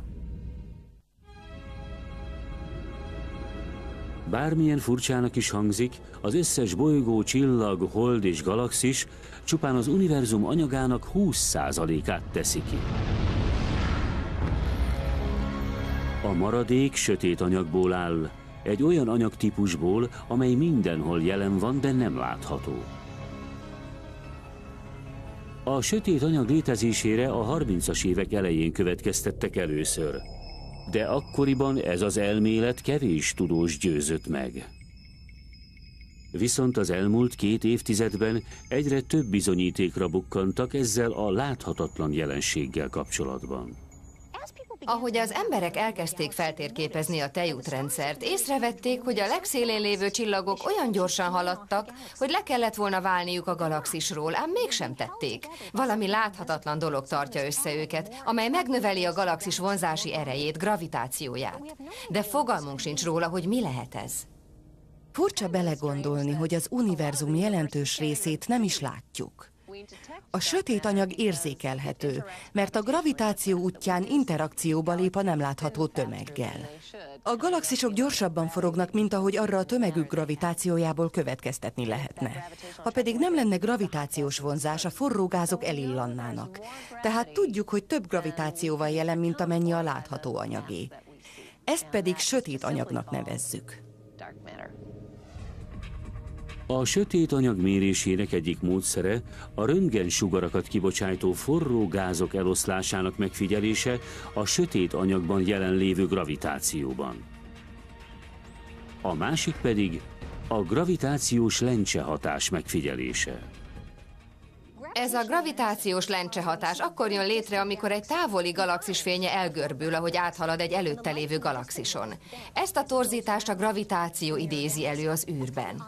Bármilyen furcsának is hangzik, az összes bolygó, csillag, hold és galaxis csupán az univerzum anyagának 20%-át teszi ki. A maradék sötét anyagból áll, egy olyan anyagtípusból, amely mindenhol jelen van, de nem látható. A sötét anyag létezésére a 30-as évek elején következtettek először. De akkoriban ez az elmélet kevés tudós győzött meg. Viszont az elmúlt két évtizedben egyre több bizonyítékra bukkantak ezzel a láthatatlan jelenséggel kapcsolatban. Ahogy az emberek elkezdték feltérképezni a tejútrendszert, észrevették, hogy a legszélén lévő csillagok olyan gyorsan haladtak, hogy le kellett volna válniuk a galaxisról, ám mégsem tették. Valami láthatatlan dolog tartja össze őket, amely megnöveli a galaxis vonzási erejét, gravitációját. De fogalmunk sincs róla, hogy mi lehet ez. Furcsa belegondolni, hogy az univerzum jelentős részét nem is látjuk. A sötét anyag érzékelhető, mert a gravitáció útján interakcióba lép a nem látható tömeggel. A galaxisok gyorsabban forognak, mint ahogy arra a tömegük gravitációjából következtetni lehetne. Ha pedig nem lenne gravitációs vonzás, a forró gázok elillannának. Tehát tudjuk, hogy több gravitációval jelen, mint amennyi a látható anyagé. Ezt pedig sötét anyagnak nevezzük. A sötét anyag mérésének egyik módszere a röntgen sugarakat kibocsátó forró gázok eloszlásának megfigyelése a sötét anyagban jelenlévő gravitációban. A másik pedig a gravitációs lencse hatás megfigyelése. Ez a gravitációs lencse hatás akkor jön létre, amikor egy távoli galaxis fénye elgörbül, ahogy áthalad egy előtte lévő galaxison. Ezt a torzítást a gravitáció idézi elő az űrben.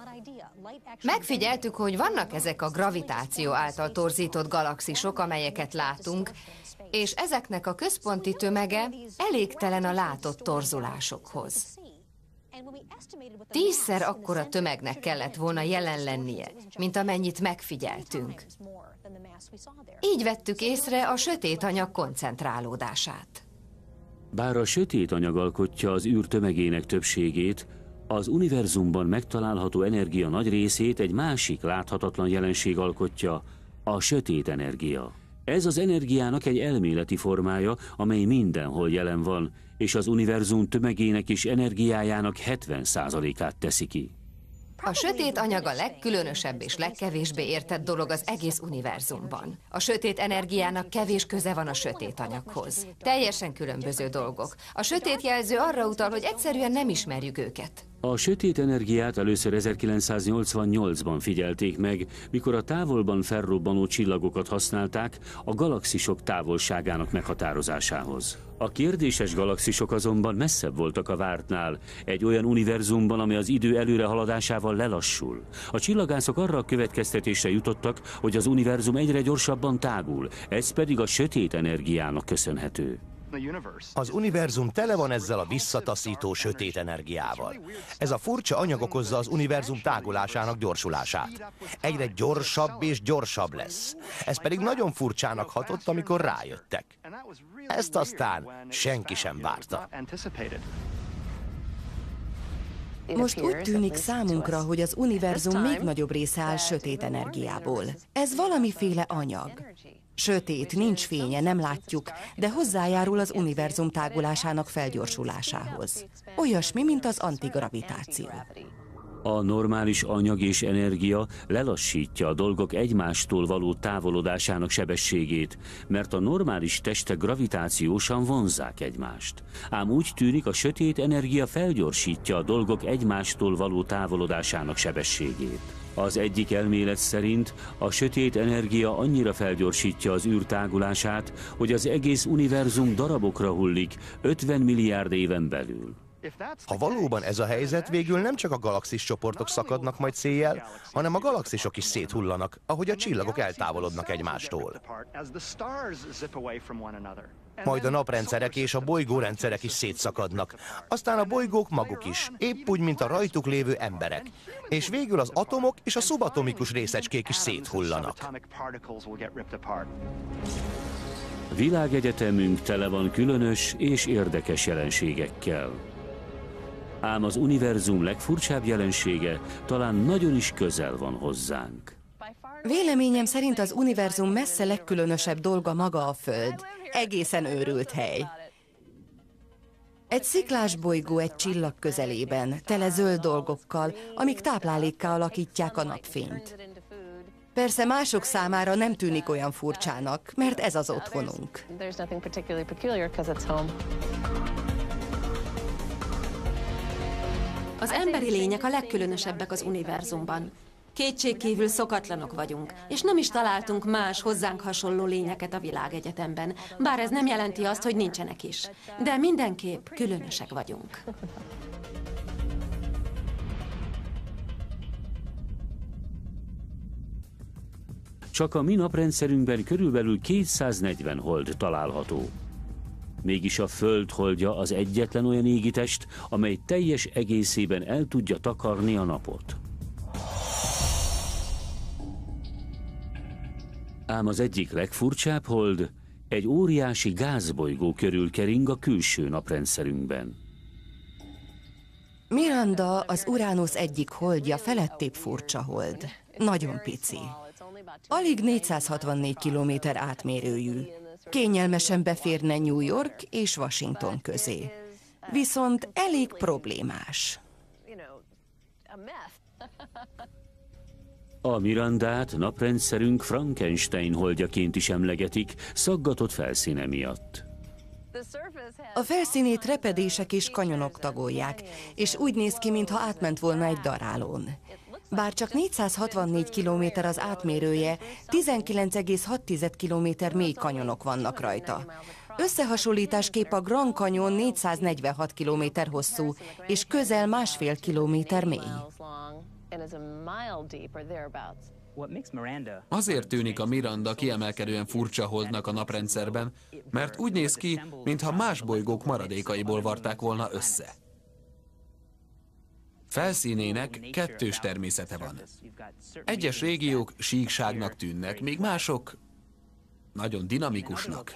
Megfigyeltük, hogy vannak ezek a gravitáció által torzított galaxisok, amelyeket látunk, és ezeknek a központi tömege elégtelen a látott torzulásokhoz. Tízszer akkora tömegnek kellett volna jelen lennie, mint amennyit megfigyeltünk. Így vettük észre a sötét anyag koncentrálódását. Bár a sötét anyag alkotja az űr tömegének többségét, az univerzumban megtalálható energia nagy részét egy másik láthatatlan jelenség alkotja, a sötét energia. Ez az energiának egy elméleti formája, amely mindenhol jelen van, és az univerzum tömegének és energiájának 70%-át teszi ki. A sötét anyag a legkülönösebb és legkevésbé értett dolog az egész univerzumban. A sötét energiának kevés köze van a sötét anyaghoz. Teljesen különböző dolgok. A sötét jelző arra utal, hogy egyszerűen nem ismerjük őket. A sötét energiát először 1988-ban figyelték meg, mikor a távolban felrobbanó csillagokat használták a galaxisok távolságának meghatározásához. A kérdéses galaxisok azonban messzebb voltak a vártnál, egy olyan univerzumban, ami az idő előre haladásával lelassul. A csillagászok arra a következtetésre jutottak, hogy az univerzum egyre gyorsabban tágul, ez pedig a sötét energiának köszönhető. Az univerzum tele van ezzel a visszataszító sötét energiával. Ez a furcsa anyag okozza az univerzum tágulásának gyorsulását. Egyre gyorsabb és gyorsabb lesz. Ez pedig nagyon furcsának hatott, amikor rájöttek. Ezt aztán senki sem várta. Most úgy tűnik számunkra, hogy az univerzum még nagyobb része áll sötét energiából. Ez valamiféle anyag. Sötét, nincs fénye, nem látjuk, de hozzájárul az univerzum tágulásának felgyorsulásához. Olyasmi, mint az antigravitáció. A normális anyag és energia lelassítja a dolgok egymástól való távolodásának sebességét, mert a normális testek gravitációsan vonzák egymást. Ám úgy tűnik, a sötét energia felgyorsítja a dolgok egymástól való távolodásának sebességét. Az egyik elmélet szerint a sötét energia annyira felgyorsítja az űr tágulását, hogy az egész univerzum darabokra hullik 50 milliárd éven belül. Ha valóban ez a helyzet, végül nem csak a galaxis csoportok szakadnak majd széjjel, hanem a galaxisok is széthullanak, ahogy a csillagok eltávolodnak egymástól. Majd a naprendszerek és a bolygórendszerek is szétszakadnak. Aztán a bolygók maguk is, épp úgy, mint a rajtuk lévő emberek. És végül az atomok és a szubatomikus részecskék is széthullanak. Világegyetemünk tele van különös és érdekes jelenségekkel. Ám az univerzum legfurcsább jelensége talán nagyon is közel van hozzánk. Véleményem szerint az univerzum messze legkülönösebb dolga maga a Föld. Egészen őrült hely. Egy sziklás bolygó egy csillag közelében, tele zöld dolgokkal, amik táplálékká alakítják a napfényt. Persze mások számára nem tűnik olyan furcsának, mert ez az otthonunk. Az emberi lények a legkülönösebbek az univerzumban. Kétségkívül szokatlanok vagyunk, és nem is találtunk más hozzánk hasonló lényeket a világegyetemben, bár ez nem jelenti azt, hogy nincsenek is. De mindenképp különösek vagyunk. Csak a mi naprendszerünkben körülbelül 240 hold található. Mégis a Föld holdja az egyetlen olyan égitest, amely teljes egészében el tudja takarni a napot. Ám az egyik legfurcsább hold egy óriási gázbolygó körül kering a külső naprendszerünkben. Miranda az Uránusz egyik holdja felettébb furcsa hold. Nagyon pici. Alig 464 kilométer átmérőjű. Kényelmesen beférne New York és Washington közé. Viszont elég problémás. A Mirandát naprendszerünk Frankenstein holdjaként is emlegetik, szaggatott felszíne miatt. A felszínét repedések és kanyonok tagolják, és úgy néz ki, mintha átment volna egy darálón. Bár csak 464 km az átmérője, 19,6 km mély kanyonok vannak rajta. Összehasonlításképp a Grand Canyon 446 km hosszú, és közel másfél kilométer mély. Azért tűnik a Miranda kiemelkedően furcsa holdnak a naprendszerben, mert úgy néz ki, mintha más bolygók maradékaiból varták volna össze. Felszínének kettős természete van. Egyes régiók síkságnak tűnnek, míg mások nagyon dinamikusnak.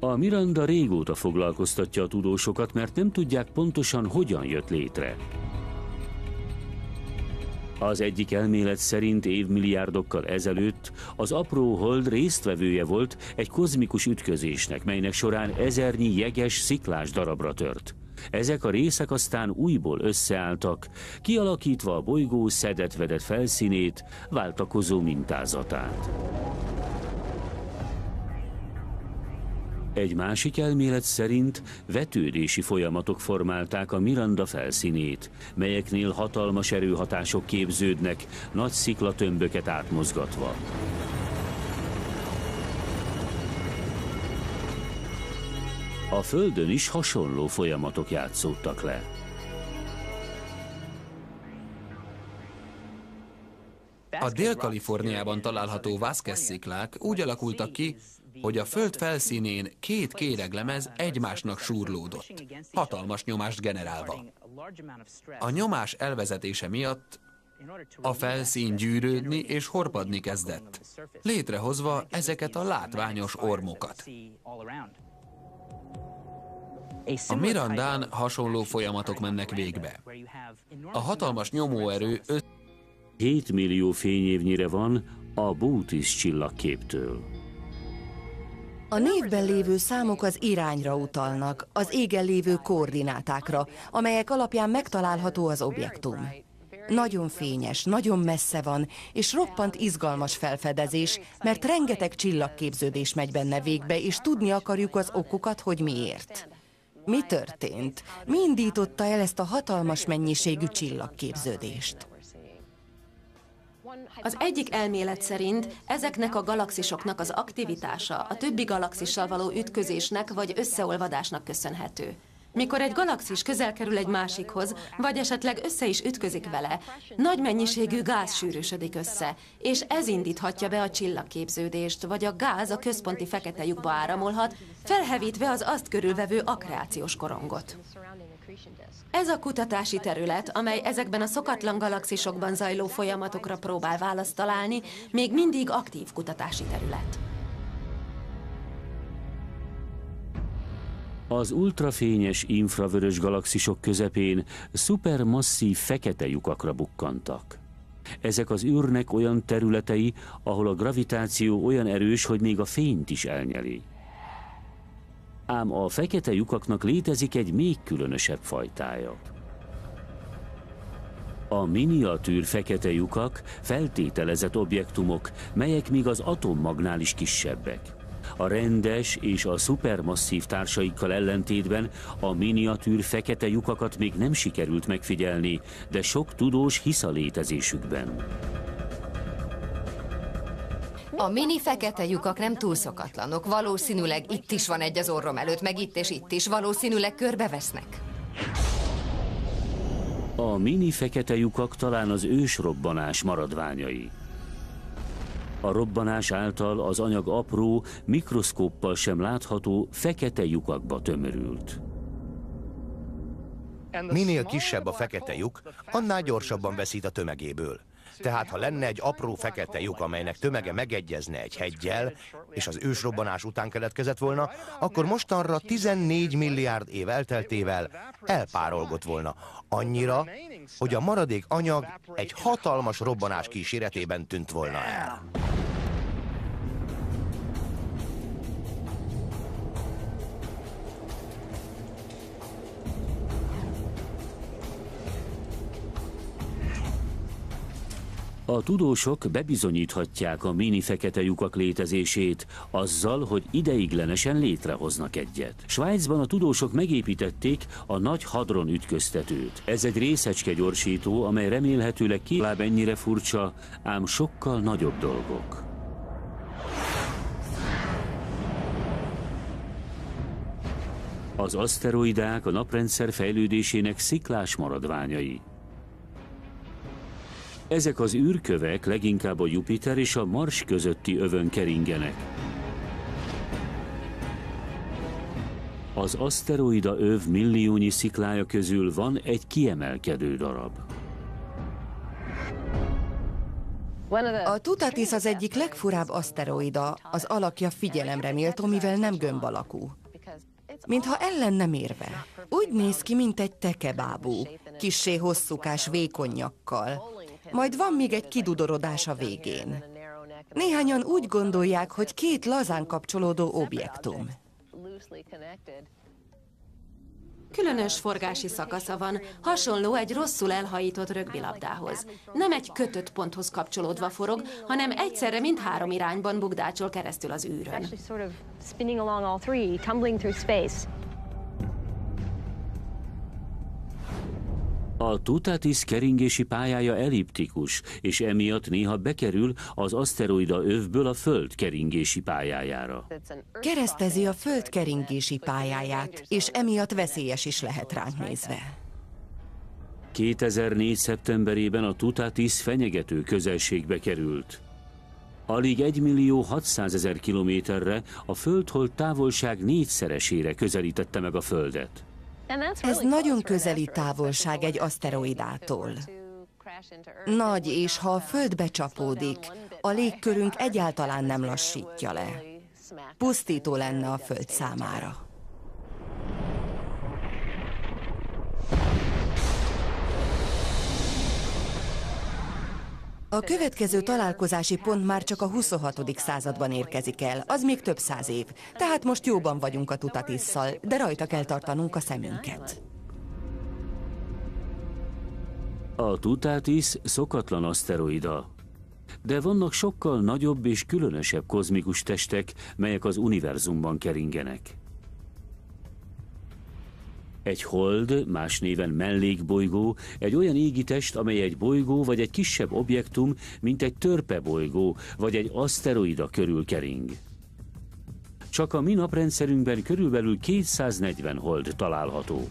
A Miranda régóta foglalkoztatja a tudósokat, mert nem tudják pontosan, hogyan jött létre. Az egyik elmélet szerint évmilliárdokkal ezelőtt az apró hold résztvevője volt egy kozmikus ütközésnek, melynek során ezernyi jeges sziklás darabra tört. Ezek a részek aztán újból összeálltak, kialakítva a bolygó szedett-vedett felszínét, váltakozó mintázatát. Egy másik elmélet szerint vetődési folyamatok formálták a Miranda felszínét, melyeknél hatalmas erőhatások képződnek, nagy sziklatömböket átmozgatva. A Földön is hasonló folyamatok játszódtak le. A Dél-Kaliforniában található Vázquez sziklák úgy alakultak ki, hogy a föld felszínén két kéreglemez egymásnak súrlódott, hatalmas nyomást generálva. A nyomás elvezetése miatt a felszín gyűrődni és horpadni kezdett, létrehozva ezeket a látványos ormokat. A Mirandán hasonló folyamatok mennek végbe. A hatalmas nyomóerő 7 millió fényévnyire van a Bootis csillagképtől. A névben lévő számok az irányra utalnak, az égen lévő koordinátákra, amelyek alapján megtalálható az objektum. Nagyon fényes, nagyon messze van, és roppant izgalmas felfedezés, mert rengeteg csillagképződés megy benne végbe, és tudni akarjuk az okokat, hogy miért. Mi történt? Mi indította el ezt a hatalmas mennyiségű csillagképződést? Az egyik elmélet szerint ezeknek a galaxisoknak az aktivitása a többi galaxissal való ütközésnek vagy összeolvadásnak köszönhető. Mikor egy galaxis közel kerül egy másikhoz, vagy esetleg össze is ütközik vele, nagy mennyiségű gáz sűrűsödik össze, és ez indíthatja be a csillagképződést, vagy a gáz a központi fekete lyukba áramolhat, felhevítve az azt körülvevő akreációs korongot. Ez a kutatási terület, amely ezekben a szokatlan galaxisokban zajló folyamatokra próbál választ találni, még mindig aktív kutatási terület. Az ultrafényes infravörös galaxisok közepén szupermasszív fekete lyukakra bukkantak. Ezek az űrnek olyan területei, ahol a gravitáció olyan erős, hogy még a fényt is elnyeli. Ám a fekete lyukaknak létezik egy még különösebb fajtája. A miniatűr fekete lyukak feltételezett objektumok, melyek még az atommagnál is kisebbek. A rendes és a szupermasszív társaikkal ellentétben a miniatűr fekete lyukakat még nem sikerült megfigyelni, de sok tudós hisz a létezésükben. A mini fekete lyukak nem túl szokatlanok. Valószínűleg itt is van egy az orrom előtt, meg itt és itt is. Valószínűleg körbevesznek. A mini fekete lyukak talán az ősrobbanás maradványai. A robbanás által az anyag apró, mikroszkóppal sem látható fekete lyukakba tömörült. Minél kisebb a fekete lyuk, annál gyorsabban veszít a tömegéből. Tehát ha lenne egy apró fekete lyuk, amelynek tömege megegyezne egy hegyjel, és az ősrobbanás után keletkezett volna, akkor mostanra 14 milliárd év elteltével elpárolgott volna. Annyira, hogy a maradék anyag egy hatalmas robbanás kíséretében tűnt volna el. A tudósok bebizonyíthatják a mini fekete lyukak létezését azzal, hogy ideiglenesen létrehoznak egyet. Svájcban a tudósok megépítették a nagy hadron ütköztetőt. Ez egy részecske gyorsító, amely remélhetőleg kiláb ennyire furcsa, ám sokkal nagyobb dolgok. Az aszteroidák a naprendszer fejlődésének sziklás maradványai. Ezek az űrkövek leginkább a Jupiter és a Mars közötti övön keringenek. Az aszteroida öv milliónyi sziklája közül van egy kiemelkedő darab. A Tutatis az egyik legfurább aszteroida, az alakja figyelemre méltó, mivel nem gömb alakú. Mintha ellen nem érve. Úgy néz ki, mint egy tekebábú, kissé hosszúkás vékonyakkal. Majd van még egy kidudorodás a végén. Néhányan úgy gondolják, hogy két lazán kapcsolódó objektum. Különös forgási szakasza van, hasonló egy rosszul elhajított rögbilabdához. Nem egy kötött ponthoz kapcsolódva forog, hanem egyszerre mind három irányban bugdácsol keresztül az űrön. A Tutatis keringési pályája elliptikus, és emiatt néha bekerül az aszteroida övből a Föld keringési pályájára. Keresztezi a Föld keringési pályáját, és emiatt veszélyes is lehet ránk nézve. 2004. szeptemberében a Tutatis fenyegető közelségbe került. Alig 1 millió 600 ezer kilométerre a Földhold távolság négyszeresére közelítette meg a Földet. Ez nagyon közeli távolság egy aszteroidától. Nagy, és ha a Földbe csapódik, a légkörünk egyáltalán nem lassítja le. Pusztító lenne a Föld számára. A következő találkozási pont már csak a 26. században érkezik el, az még több száz év, tehát most jóban vagyunk a Tutatisszal, de rajta kell tartanunk a szemünket. A Tutatis szokatlan aszteroida, de vannak sokkal nagyobb és különösebb kozmikus testek, melyek az univerzumban keringenek. Egy hold, más néven mellékbolygó, egy olyan égitest, amely egy bolygó vagy egy kisebb objektum, mint egy törpebolygó vagy egy aszteroida körül kering. Csak a mi naprendszerünkben körülbelül 240 hold található.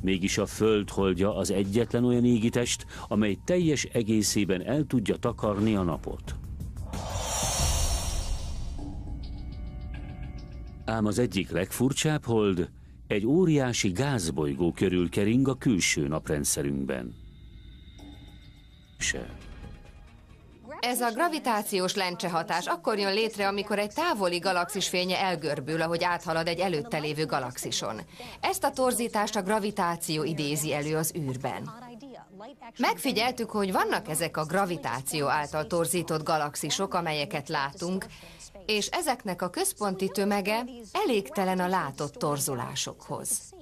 Mégis a Föld holdja az egyetlen olyan égitest, amely teljes egészében el tudja takarni a napot. Ám az egyik legfurcsább hold egy óriási gázbolygó körül kering a külső naprendszerünkben. Se. Ez a gravitációs lencse hatás akkor jön létre, amikor egy távoli galaxis fénye elgörbül, ahogy áthalad egy előtte lévő galaxison. Ezt a torzítást a gravitáció idézi elő az űrben. Megfigyeltük, hogy vannak ezek a gravitáció által torzított galaxisok, amelyeket látunk, és ezeknek a központi tömege elégtelen a látott torzulásokhoz.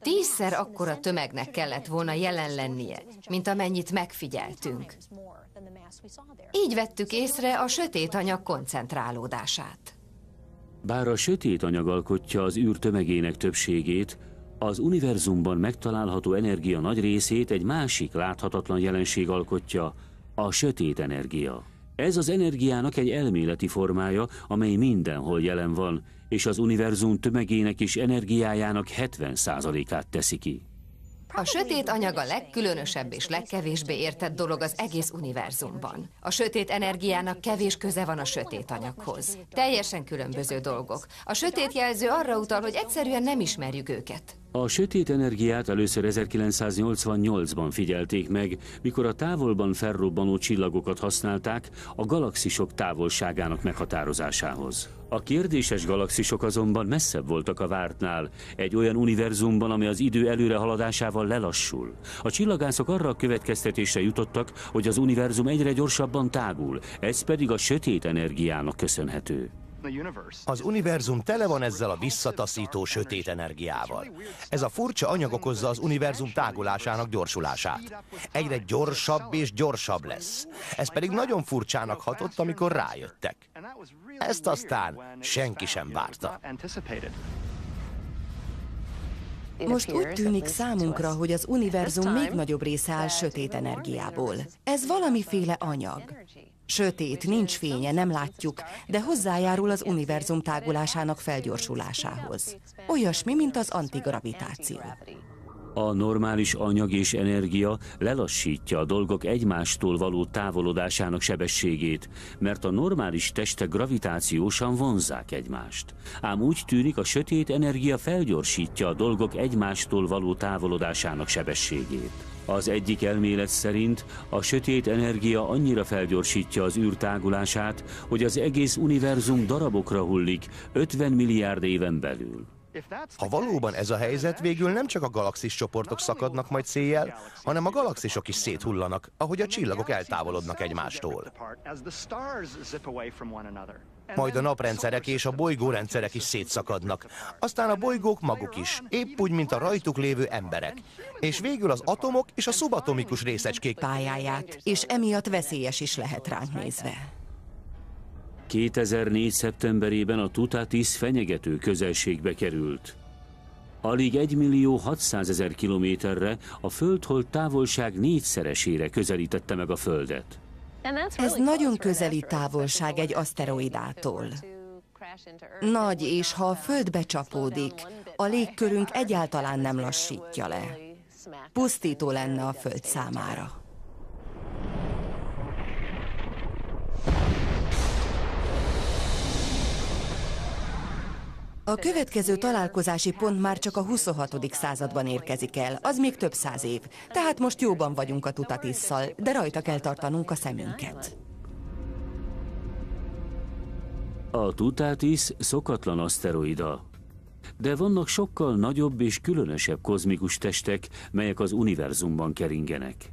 Tízszer akkora tömegnek kellett volna jelen lennie, mint amennyit megfigyeltünk. Így vettük észre a sötét anyag koncentrálódását. Bár a sötét anyag alkotja az űr tömegének többségét, az univerzumban megtalálható energia nagy részét egy másik láthatatlan jelenség alkotja, a sötét energia. Ez az energiának egy elméleti formája, amely mindenhol jelen van, és az univerzum tömegének és energiájának 70%-át teszi ki. A sötét anyag a legkülönösebb és legkevésbé értett dolog az egész univerzumban. A sötét energiának kevés köze van a sötét anyaghoz. Teljesen különböző dolgok. A sötét jelző arra utal, hogy egyszerűen nem ismerjük őket. A sötét energiát először 1988-ban figyelték meg, mikor a távolban felrobbanó csillagokat használták a galaxisok távolságának meghatározásához. A kérdéses galaxisok azonban messzebb voltak a vártnál, egy olyan univerzumban, ami az idő előre haladásával lelassul. A csillagászok arra a következtetésre jutottak, hogy az univerzum egyre gyorsabban tágul, ez pedig a sötét energiának köszönhető. Az univerzum tele van ezzel a visszataszító sötét energiával. Ez a furcsa anyag okozza az univerzum tágulásának gyorsulását. Egyre gyorsabb és gyorsabb lesz. Ez pedig nagyon furcsának hatott, amikor rájöttek. Ezt aztán senki sem várta. Most úgy tűnik számunkra, hogy az univerzum még nagyobb része áll sötét energiából. Ez valamiféle anyag. Sötét, nincs fénye, nem látjuk, de hozzájárul az univerzum tágulásának felgyorsulásához. Olyasmi, mint az antigravitáció. A normális anyag és energia lelassítja a dolgok egymástól való távolodásának sebességét, mert a normális testek gravitációsan vonzák egymást. Ám úgy tűnik, a sötét energia felgyorsítja a dolgok egymástól való távolodásának sebességét. Az egyik elmélet szerint a sötét energia annyira felgyorsítja az űr tágulását, hogy az egész univerzum darabokra hullik 50 milliárd éven belül. Ha valóban ez a helyzet, végül nem csak a galaxis csoportok szakadnak majd széjjel, hanem a galaxisok is széthullanak, ahogy a csillagok eltávolodnak egymástól. Majd a naprendszerek és a bolygórendszerek is szétszakadnak. Aztán a bolygók maguk is, épp úgy, mint a rajtuk lévő emberek. És végül az atomok és a szubatomikus részecskék pályáját, és emiatt veszélyes is lehet ránk nézve. 2004. szeptemberében a Tutatis fenyegető közelségbe került. Alig 1 millió 600 ezer kilométerre a Földhold távolság négyszeresére közelítette meg a Földet. Ez nagyon közeli távolság egy aszteroidától. Nagy, és ha a Földbe csapódik, a légkörünk egyáltalán nem lassítja le. Pusztító lenne a Föld számára. A következő találkozási pont már csak a 26. században érkezik el, az még több száz év. Tehát most jóban vagyunk a Tutatisszal, de rajta kell tartanunk a szemünket. A Tutatis szokatlan aszteroida, de vannak sokkal nagyobb és különösebb kozmikus testek, melyek az univerzumban keringenek.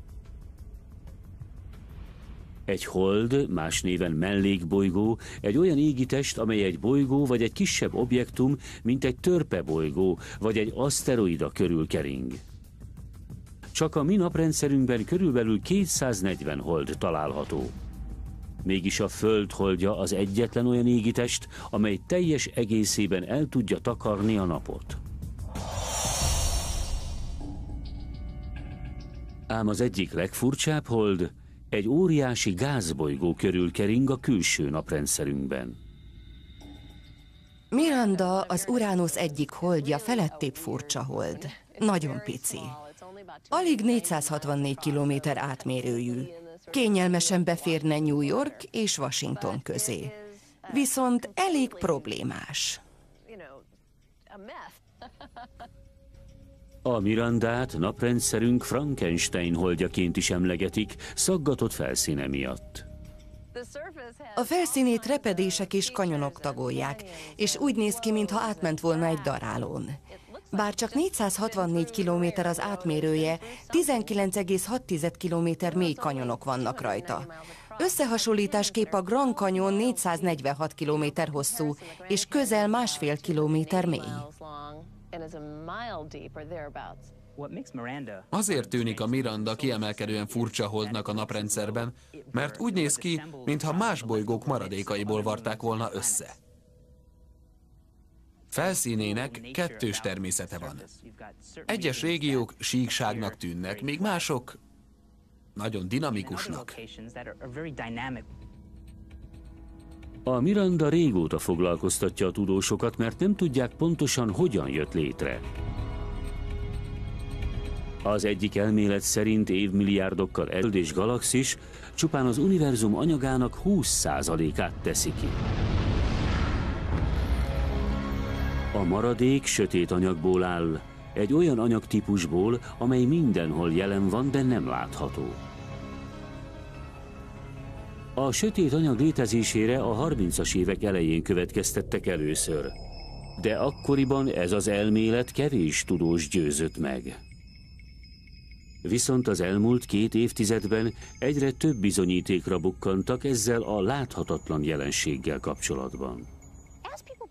Egy hold, más néven mellékbolygó, egy olyan égitest, amely egy bolygó vagy egy kisebb objektum, mint egy törpebolygó vagy egy aszteroida körül kering. Csak a mi naprendszerünkben körülbelül 240 hold található. Mégis a Föld holdja az egyetlen olyan égitest, amely teljes egészében el tudja takarni a napot. Ám az egyik legfurcsább hold egy óriási gázbolygó körül kering a külső naprendszerünkben. Miranda az Uránusz egyik holdja felettébb furcsa hold. Nagyon pici. Alig 464 km átmérőjű. Kényelmesen beférne New York és Washington közé. Viszont elég problémás. A Mirandát naprendszerünk Frankenstein holdjaként is emlegetik, szaggatott felszíne miatt. A felszínét repedések és kanyonok tagolják, és úgy néz ki, mintha átment volna egy darálón. Bár csak 464 km az átmérője, 19,6 km mély kanyonok vannak rajta. Összehasonlításképp a Grand Canyon 446 km hosszú, és közel másfél kilométer mély. Azért tűnik a Miranda kiemelkedően furcsa holdnak a naprendszerben, mert úgy néz ki, mintha más bolygók maradékaiból varták volna össze. Felszínének kettős természete van. Egyes régiók síkságnak tűnnek, míg mások nagyon dinamikusnak. A Miranda régóta foglalkoztatja a tudósokat, mert nem tudják pontosan, hogyan jött létre. Az egyik elmélet szerint évmilliárdokkal eld és galaxis csupán az univerzum anyagának 20%-át teszi ki. A maradék sötét anyagból áll, egy olyan anyagtípusból, amely mindenhol jelen van, de nem látható. A sötét anyag létezésére a 30-as évek elején következtettek először. De akkoriban ez az elmélet kevés tudós győzött meg. Viszont az elmúlt két évtizedben egyre több bizonyítékra bukkantak ezzel a láthatatlan jelenséggel kapcsolatban.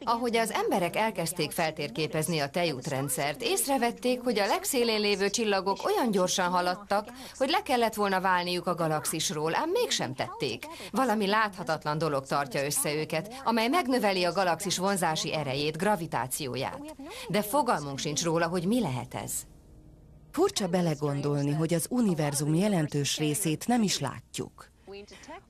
Ahogy az emberek elkezdték feltérképezni a tejútrendszert, észrevették, hogy a legszélén lévő csillagok olyan gyorsan haladtak, hogy le kellett volna válniuk a galaxisról, ám mégsem tették. Valami láthatatlan dolog tartja össze őket, amely megnöveli a galaxis vonzási erejét, gravitációját. De fogalmunk sincs róla, hogy mi lehet ez. Furcsa belegondolni, hogy az univerzum jelentős részét nem is látjuk.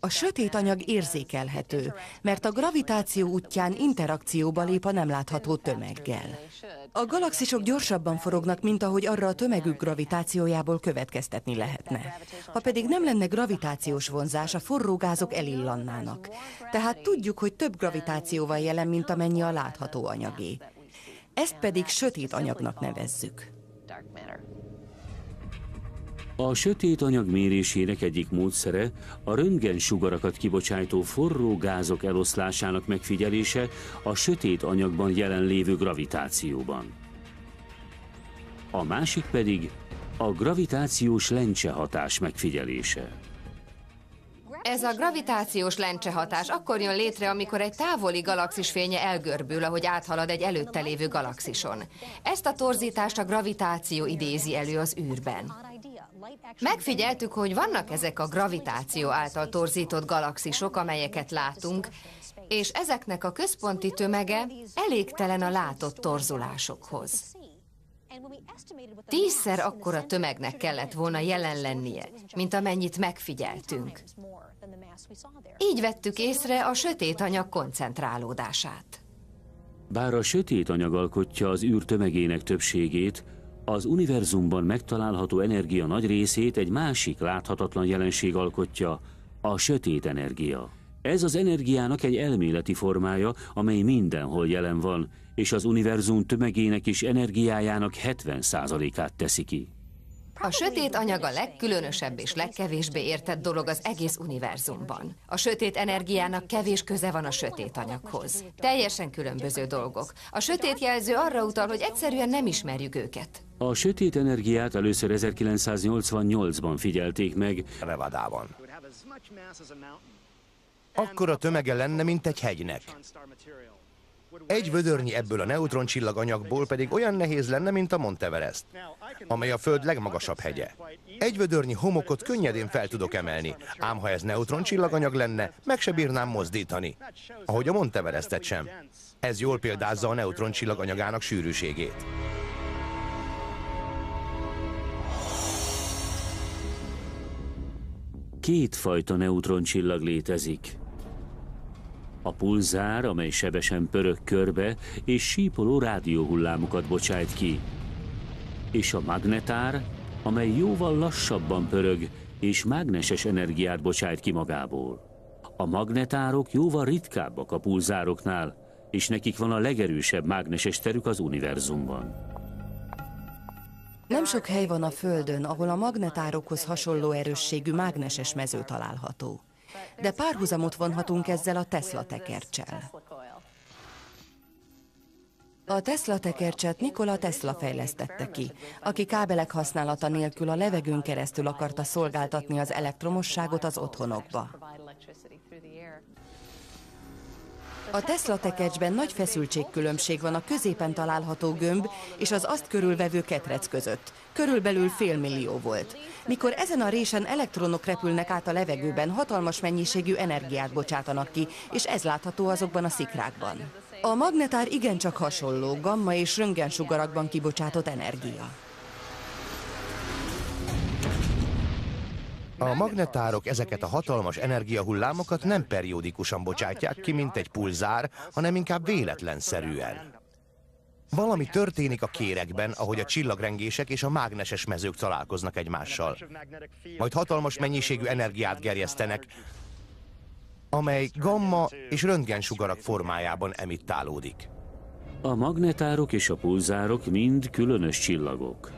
A sötét anyag érzékelhető, mert a gravitáció útján interakcióba lép a nem látható tömeggel. A galaxisok gyorsabban forognak, mint ahogy arra a tömegük gravitációjából következtetni lehetne. Ha pedig nem lenne gravitációs vonzás, a forró gázok elillannának. Tehát tudjuk, hogy több gravitáció van jelen, mint amennyi a látható anyagé. Ezt pedig sötét anyagnak nevezzük. A sötét anyag mérésének egyik módszere a röntgen sugarakat kibocsátó forró gázok eloszlásának megfigyelése a sötét anyagban jelenlévő gravitációban. A másik pedig a gravitációs lencse hatás megfigyelése. Ez a gravitációs lencse hatás akkor jön létre, amikor egy távoli galaxis fénye elgörbül, ahogy áthalad egy előtte lévő galaxison. Ezt a torzítást a gravitáció idézi elő az űrben. Megfigyeltük, hogy vannak ezek a gravitáció által torzított galaxisok, amelyeket látunk, és ezeknek a központi tömege elégtelen a látott torzulásokhoz. Tízszer akkora tömegnek kellett volna jelen lennie, mint amennyit megfigyeltünk. Így vettük észre a sötét anyag koncentrálódását. Bár a sötét anyag alkotja az űr tömegének többségét, az univerzumban megtalálható energia nagy részét egy másik láthatatlan jelenség alkotja, a sötét energia. Ez az energiának egy elméleti formája, amely mindenhol jelen van, és az univerzum tömegének és energiájának 70%-át teszi ki. A sötét anyag a legkülönösebb és legkevésbé értett dolog az egész univerzumban. A sötét energiának kevés köze van a sötét anyaghoz. Teljesen különböző dolgok. A sötét jelző arra utal, hogy egyszerűen nem ismerjük őket. A sötét energiát először 1988-ban figyelték meg. Nevadában. Akkor a tömege lenne, mint egy hegynek. Egy vödörnyi ebből a neutroncsillag anyagból pedig olyan nehéz lenne, mint a Monteverest, amely a Föld legmagasabb hegye. Egy vödörnyi homokot könnyedén fel tudok emelni, ám ha ez neutroncsillaganyag lenne, meg se bírnám mozdítani. Ahogy a Monteverestet sem. Ez jól példázza a neutroncsillag anyagának sűrűségét. Két fajta neutroncsillag létezik. A pulzár, amely sebesen pörög körbe, és sípoló rádióhullámokat bocsájt ki. És a magnetár, amely jóval lassabban pörög, és mágneses energiát bocsájt ki magából. A magnetárok jóval ritkábbak a pulzároknál, és nekik van a legerősebb mágneses terük az univerzumban. Nem sok hely van a Földön, ahol a magnetárokhoz hasonló erősségű mágneses mező található de párhuzamot vonhatunk ezzel a Tesla tekercsel. A Tesla tekercset Nikola Tesla fejlesztette ki, aki kábelek használata nélkül a levegőn keresztül akarta szolgáltatni az elektromosságot az otthonokba. A Tesla tekercsben nagy feszültségkülönbség van a középen található gömb és az azt körülvevő ketrec között. Körülbelül fél millió volt. Mikor ezen a résen elektronok repülnek át a levegőben, hatalmas mennyiségű energiát bocsátanak ki, és ez látható azokban a szikrákban. A magnetár igencsak hasonló, gamma és röntgensugarakban kibocsátott energia. A magnetárok ezeket a hatalmas energiahullámokat nem periódikusan bocsátják ki, mint egy pulzár, hanem inkább véletlenszerűen. Valami történik a kérekben, ahogy a csillagrengések és a mágneses mezők találkoznak egymással. Majd hatalmas mennyiségű energiát gerjesztenek, amely gamma és röntgensugarak formájában emittálódik. A magnetárok és a pulzárok mind különös csillagok.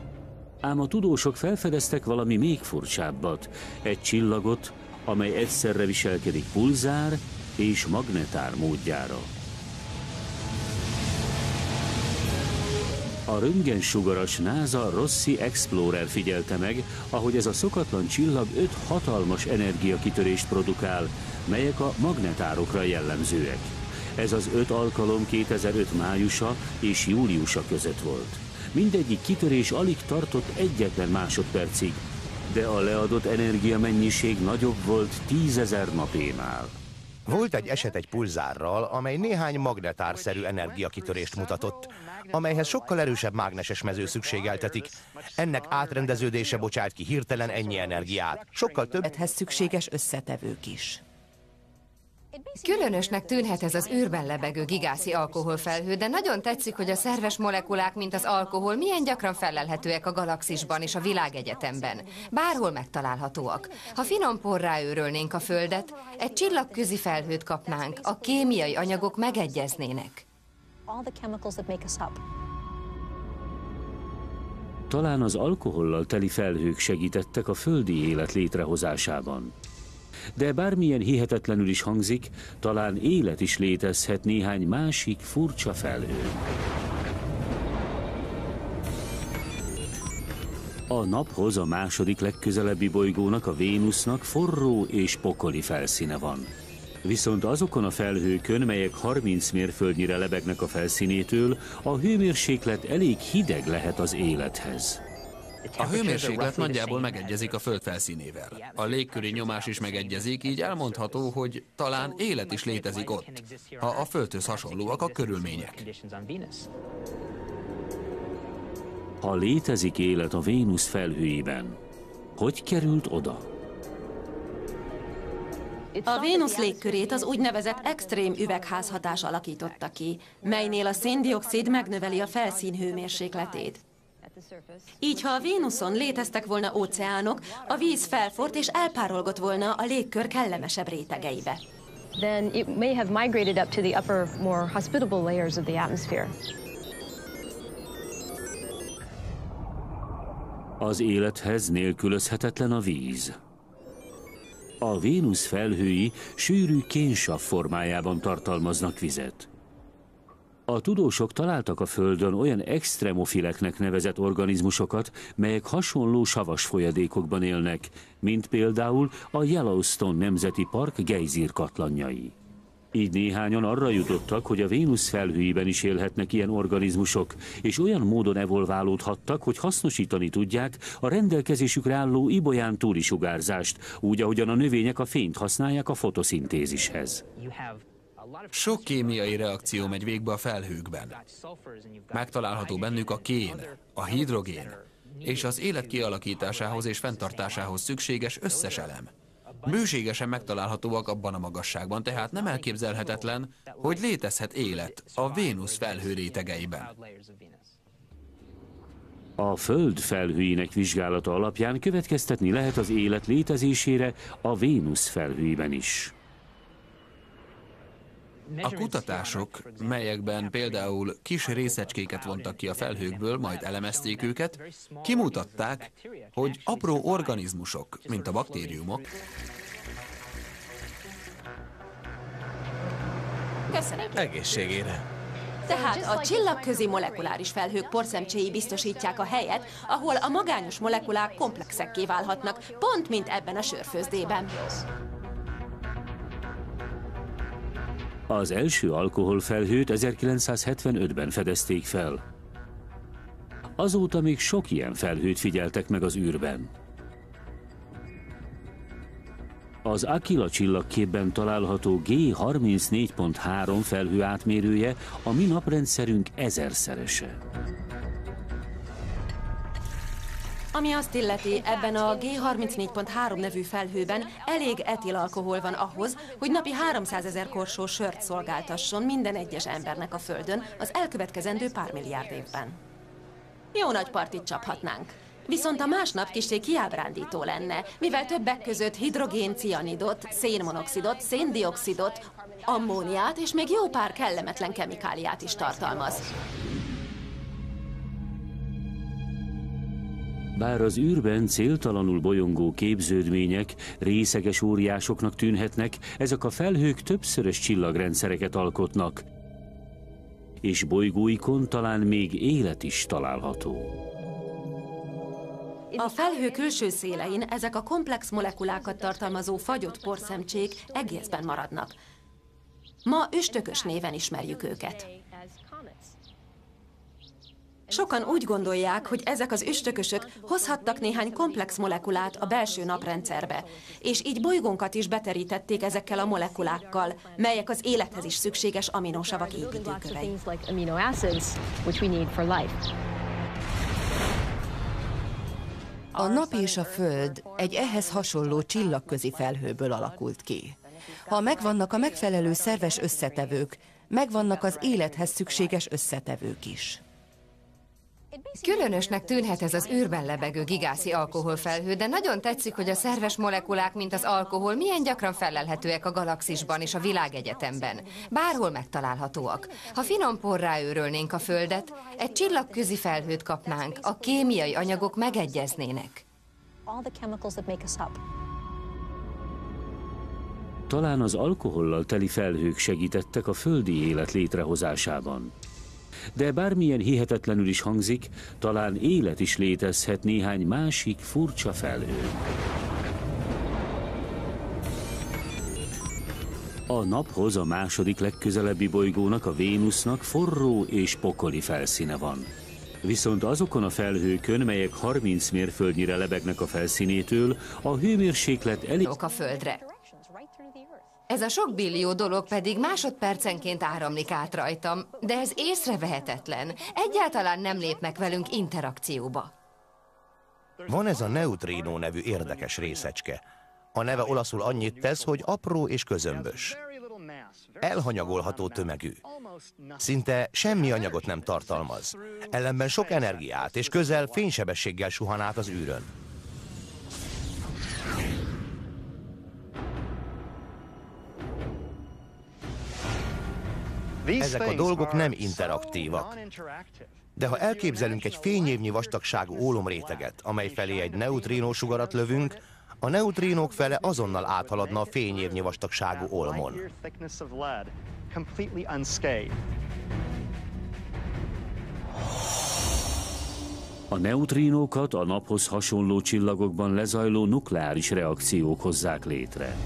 Ám a tudósok felfedeztek valami még furcsábbat, egy csillagot, amely egyszerre viselkedik pulzár és magnetár módjára. A röntgensugaras NASA Rossi Explorer figyelte meg, ahogy ez a szokatlan csillag öt hatalmas energiakitörést produkál, melyek a magnetárokra jellemzőek. Ez az öt alkalom 2005 májusa és júliusa között volt. Mindegyik kitörés alig tartott egyetlen másodpercig, de a leadott energia mennyiség nagyobb volt tízezer napénál. Volt egy eset egy pulzárral, amely néhány magnetárszerű energiakitörést mutatott, amelyhez sokkal erősebb mágneses mező szükségeltetik. Ennek átrendeződése bocsát ki hirtelen ennyi energiát. Sokkal több... Edhez szükséges összetevők is. Különösnek tűnhet ez az űrben lebegő gigászi alkoholfelhő, de nagyon tetszik, hogy a szerves molekulák, mint az alkohol, milyen gyakran felelhetőek a galaxisban és a világegyetemben. Bárhol megtalálhatóak. Ha finom porrá őrölnénk a Földet, egy csillagközi felhőt kapnánk, a kémiai anyagok megegyeznének. talán az alkohollal teli felhők segítettek a földi élet létrehozásában. De bármilyen hihetetlenül is hangzik, talán élet is létezhet néhány másik furcsa felhőn. A naphoz a második legközelebbi bolygónak, a Vénusznak forró és pokoli felszíne van. Viszont azokon a felhőkön, melyek 30 mérföldnyire lebegnek a felszínétől, a hőmérséklet elég hideg lehet az élethez. A hőmérséklet nagyjából megegyezik a föld felszínével. A légköri nyomás is megegyezik, így elmondható, hogy talán élet is létezik ott, ha a földhöz hasonlóak a körülmények. Ha létezik élet a Vénusz felhőjében, hogy került oda? A Vénusz légkörét az úgynevezett extrém üvegházhatás alakította ki, melynél a széndiokszid megnöveli a felszín hőmérsékletét. Így, ha a Vénuszon léteztek volna óceánok, a víz felfort és elpárolgott volna a légkör kellemesebb rétegeibe. Then it may have migrated up to the upper, more hospitable layers of the atmosphere. Az élethez nélkülözhetetlen a víz. A Vénusz felhői sűrű kénsav formájában tartalmaznak vizet. A tudósok találtak a Földön olyan extremofileknek nevezett organizmusokat, melyek hasonló savas folyadékokban élnek, mint például a Yellowstone Nemzeti Park gejzír katlanjai. Így néhányan arra jutottak, hogy a Vénusz felhőiben is élhetnek ilyen organizmusok, és olyan módon evolválódhattak, hogy hasznosítani tudják a rendelkezésükre álló ibolyán túli sugárzást, úgy, ahogyan a növények a fényt használják a fotoszintézishez. Sok kémiai reakció megy végbe a felhőkben. Megtalálható bennük a kén, a hidrogén, és az élet kialakításához és fenntartásához szükséges összes elem. Bőségesen megtalálhatóak abban a magasságban, tehát nem elképzelhetetlen, hogy létezhet élet a Vénusz felhő rétegeiben. A Föld felhőinek vizsgálata alapján következtetni lehet az élet létezésére a Vénusz felhőiben is. A kutatások, melyekben például kis részecskéket vontak ki a felhőkből, majd elemezték őket, kimutatták, hogy apró organizmusok, mint a baktériumok, Köszönöm. Egészségére. Tehát a csillagközi molekuláris felhők porszemcséi biztosítják a helyet, ahol a magányos molekulák komplexekké válhatnak, pont mint ebben a sörfőzdében. Az első alkoholfelhőt 1975-ben fedezték fel. Azóta még sok ilyen felhőt figyeltek meg az űrben. Az Aquila csillagképben található G34.3 felhő átmérője a mi naprendszerünk ezerszerese. Ami azt illeti, ebben a G34.3 nevű felhőben elég etilalkohol van ahhoz, hogy napi 300 ezer korsó sört szolgáltasson minden egyes embernek a Földön az elkövetkezendő pár milliárd évben. Jó nagy partit csaphatnánk. Viszont a másnap kisé kiábrándító lenne, mivel többek között hidrogén cianidot, szénmonoxidot, széndiokszidot, ammóniát és még jó pár kellemetlen kemikáliát is tartalmaz. Bár az űrben céltalanul bolyongó képződmények részeges óriásoknak tűnhetnek, ezek a felhők többszörös csillagrendszereket alkotnak, és bolygóikon talán még élet is található. A felhő külső szélein ezek a komplex molekulákat tartalmazó fagyott porszemcsék egészben maradnak. Ma üstökös néven ismerjük őket. Sokan úgy gondolják, hogy ezek az üstökösök hozhattak néhány komplex molekulát a belső naprendszerbe, és így bolygónkat is beterítették ezekkel a molekulákkal, melyek az élethez is szükséges aminosavak építőkövei. A nap és a föld egy ehhez hasonló csillagközi felhőből alakult ki. Ha megvannak a megfelelő szerves összetevők, megvannak az élethez szükséges összetevők is. Különösnek tűnhet ez az űrben lebegő gigászi alkoholfelhő, de nagyon tetszik, hogy a szerves molekulák, mint az alkohol, milyen gyakran felelhetőek a galaxisban és a világegyetemben. Bárhol megtalálhatóak. Ha finom porrá őrölnénk a Földet, egy csillagközi felhőt kapnánk, a kémiai anyagok megegyeznének. Talán az alkohollal teli felhők segítettek a földi élet létrehozásában. De bármilyen hihetetlenül is hangzik, talán élet is létezhet néhány másik furcsa felhő. A naphoz a második legközelebbi bolygónak, a Vénusznak forró és pokoli felszíne van. Viszont azokon a felhőkön, melyek 30 mérföldnyire lebegnek a felszínétől, a hőmérséklet elég... a Földre. Ez a sok billió dolog pedig másodpercenként áramlik át rajtam, de ez észrevehetetlen. Egyáltalán nem lépnek velünk interakcióba. Van ez a neutrino nevű érdekes részecske. A neve olaszul annyit tesz, hogy apró és közömbös. Elhanyagolható tömegű. Szinte semmi anyagot nem tartalmaz. Ellenben sok energiát és közel fénysebességgel suhan át az űrön. Ezek a dolgok nem interaktívak. De ha elképzelünk egy fényévnyi vastagságú ólomréteget, amely felé egy neutrínó sugarat lövünk, a neutrínók fele azonnal áthaladna a fényévnyi vastagságú olmon. A neutrínókat a naphoz hasonló csillagokban lezajló nukleáris reakciók hozzák létre.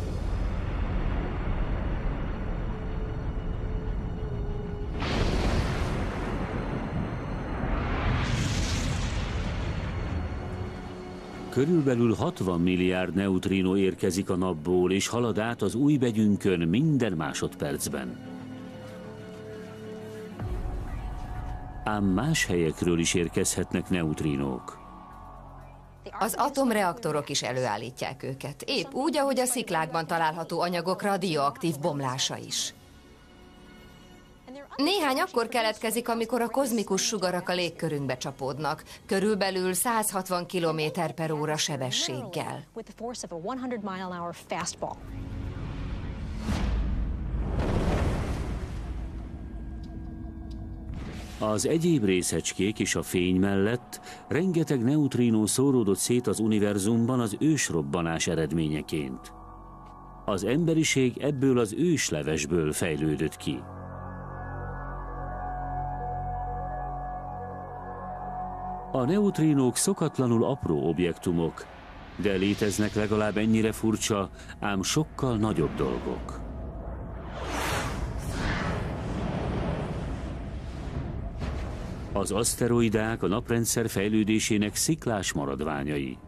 Körülbelül 60 milliárd neutrino érkezik a napból, és halad át az új begyünkön minden másodpercben. Ám más helyekről is érkezhetnek neutrinók. Az atomreaktorok is előállítják őket, épp úgy, ahogy a sziklákban található anyagok radioaktív bomlása is. Néhány akkor keletkezik, amikor a kozmikus sugarak a légkörünkbe csapódnak, körülbelül 160 km per óra sebességgel. Az egyéb részecskék és a fény mellett rengeteg neutrínó szóródott szét az univerzumban az ősrobbanás eredményeként. Az emberiség ebből az őslevesből fejlődött ki. A neutrínók szokatlanul apró objektumok, de léteznek legalább ennyire furcsa, ám sokkal nagyobb dolgok. Az aszteroidák a naprendszer fejlődésének sziklás maradványai.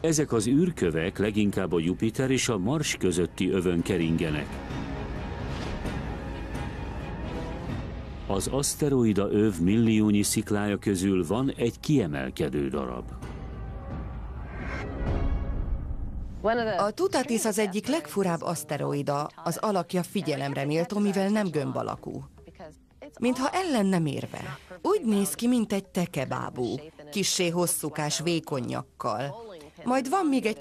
Ezek az űrkövek leginkább a Jupiter és a Mars közötti övön keringenek. Az aszteroida öv milliónyi sziklája közül van egy kiemelkedő darab. A Tutatis az egyik legfurább aszteroida, az alakja figyelemre méltó, mivel nem gömb alakú. Mintha ellen nem érve. Úgy néz ki, mint egy tekebábú, kissé hosszúkás vékonyakkal. Majd van még egy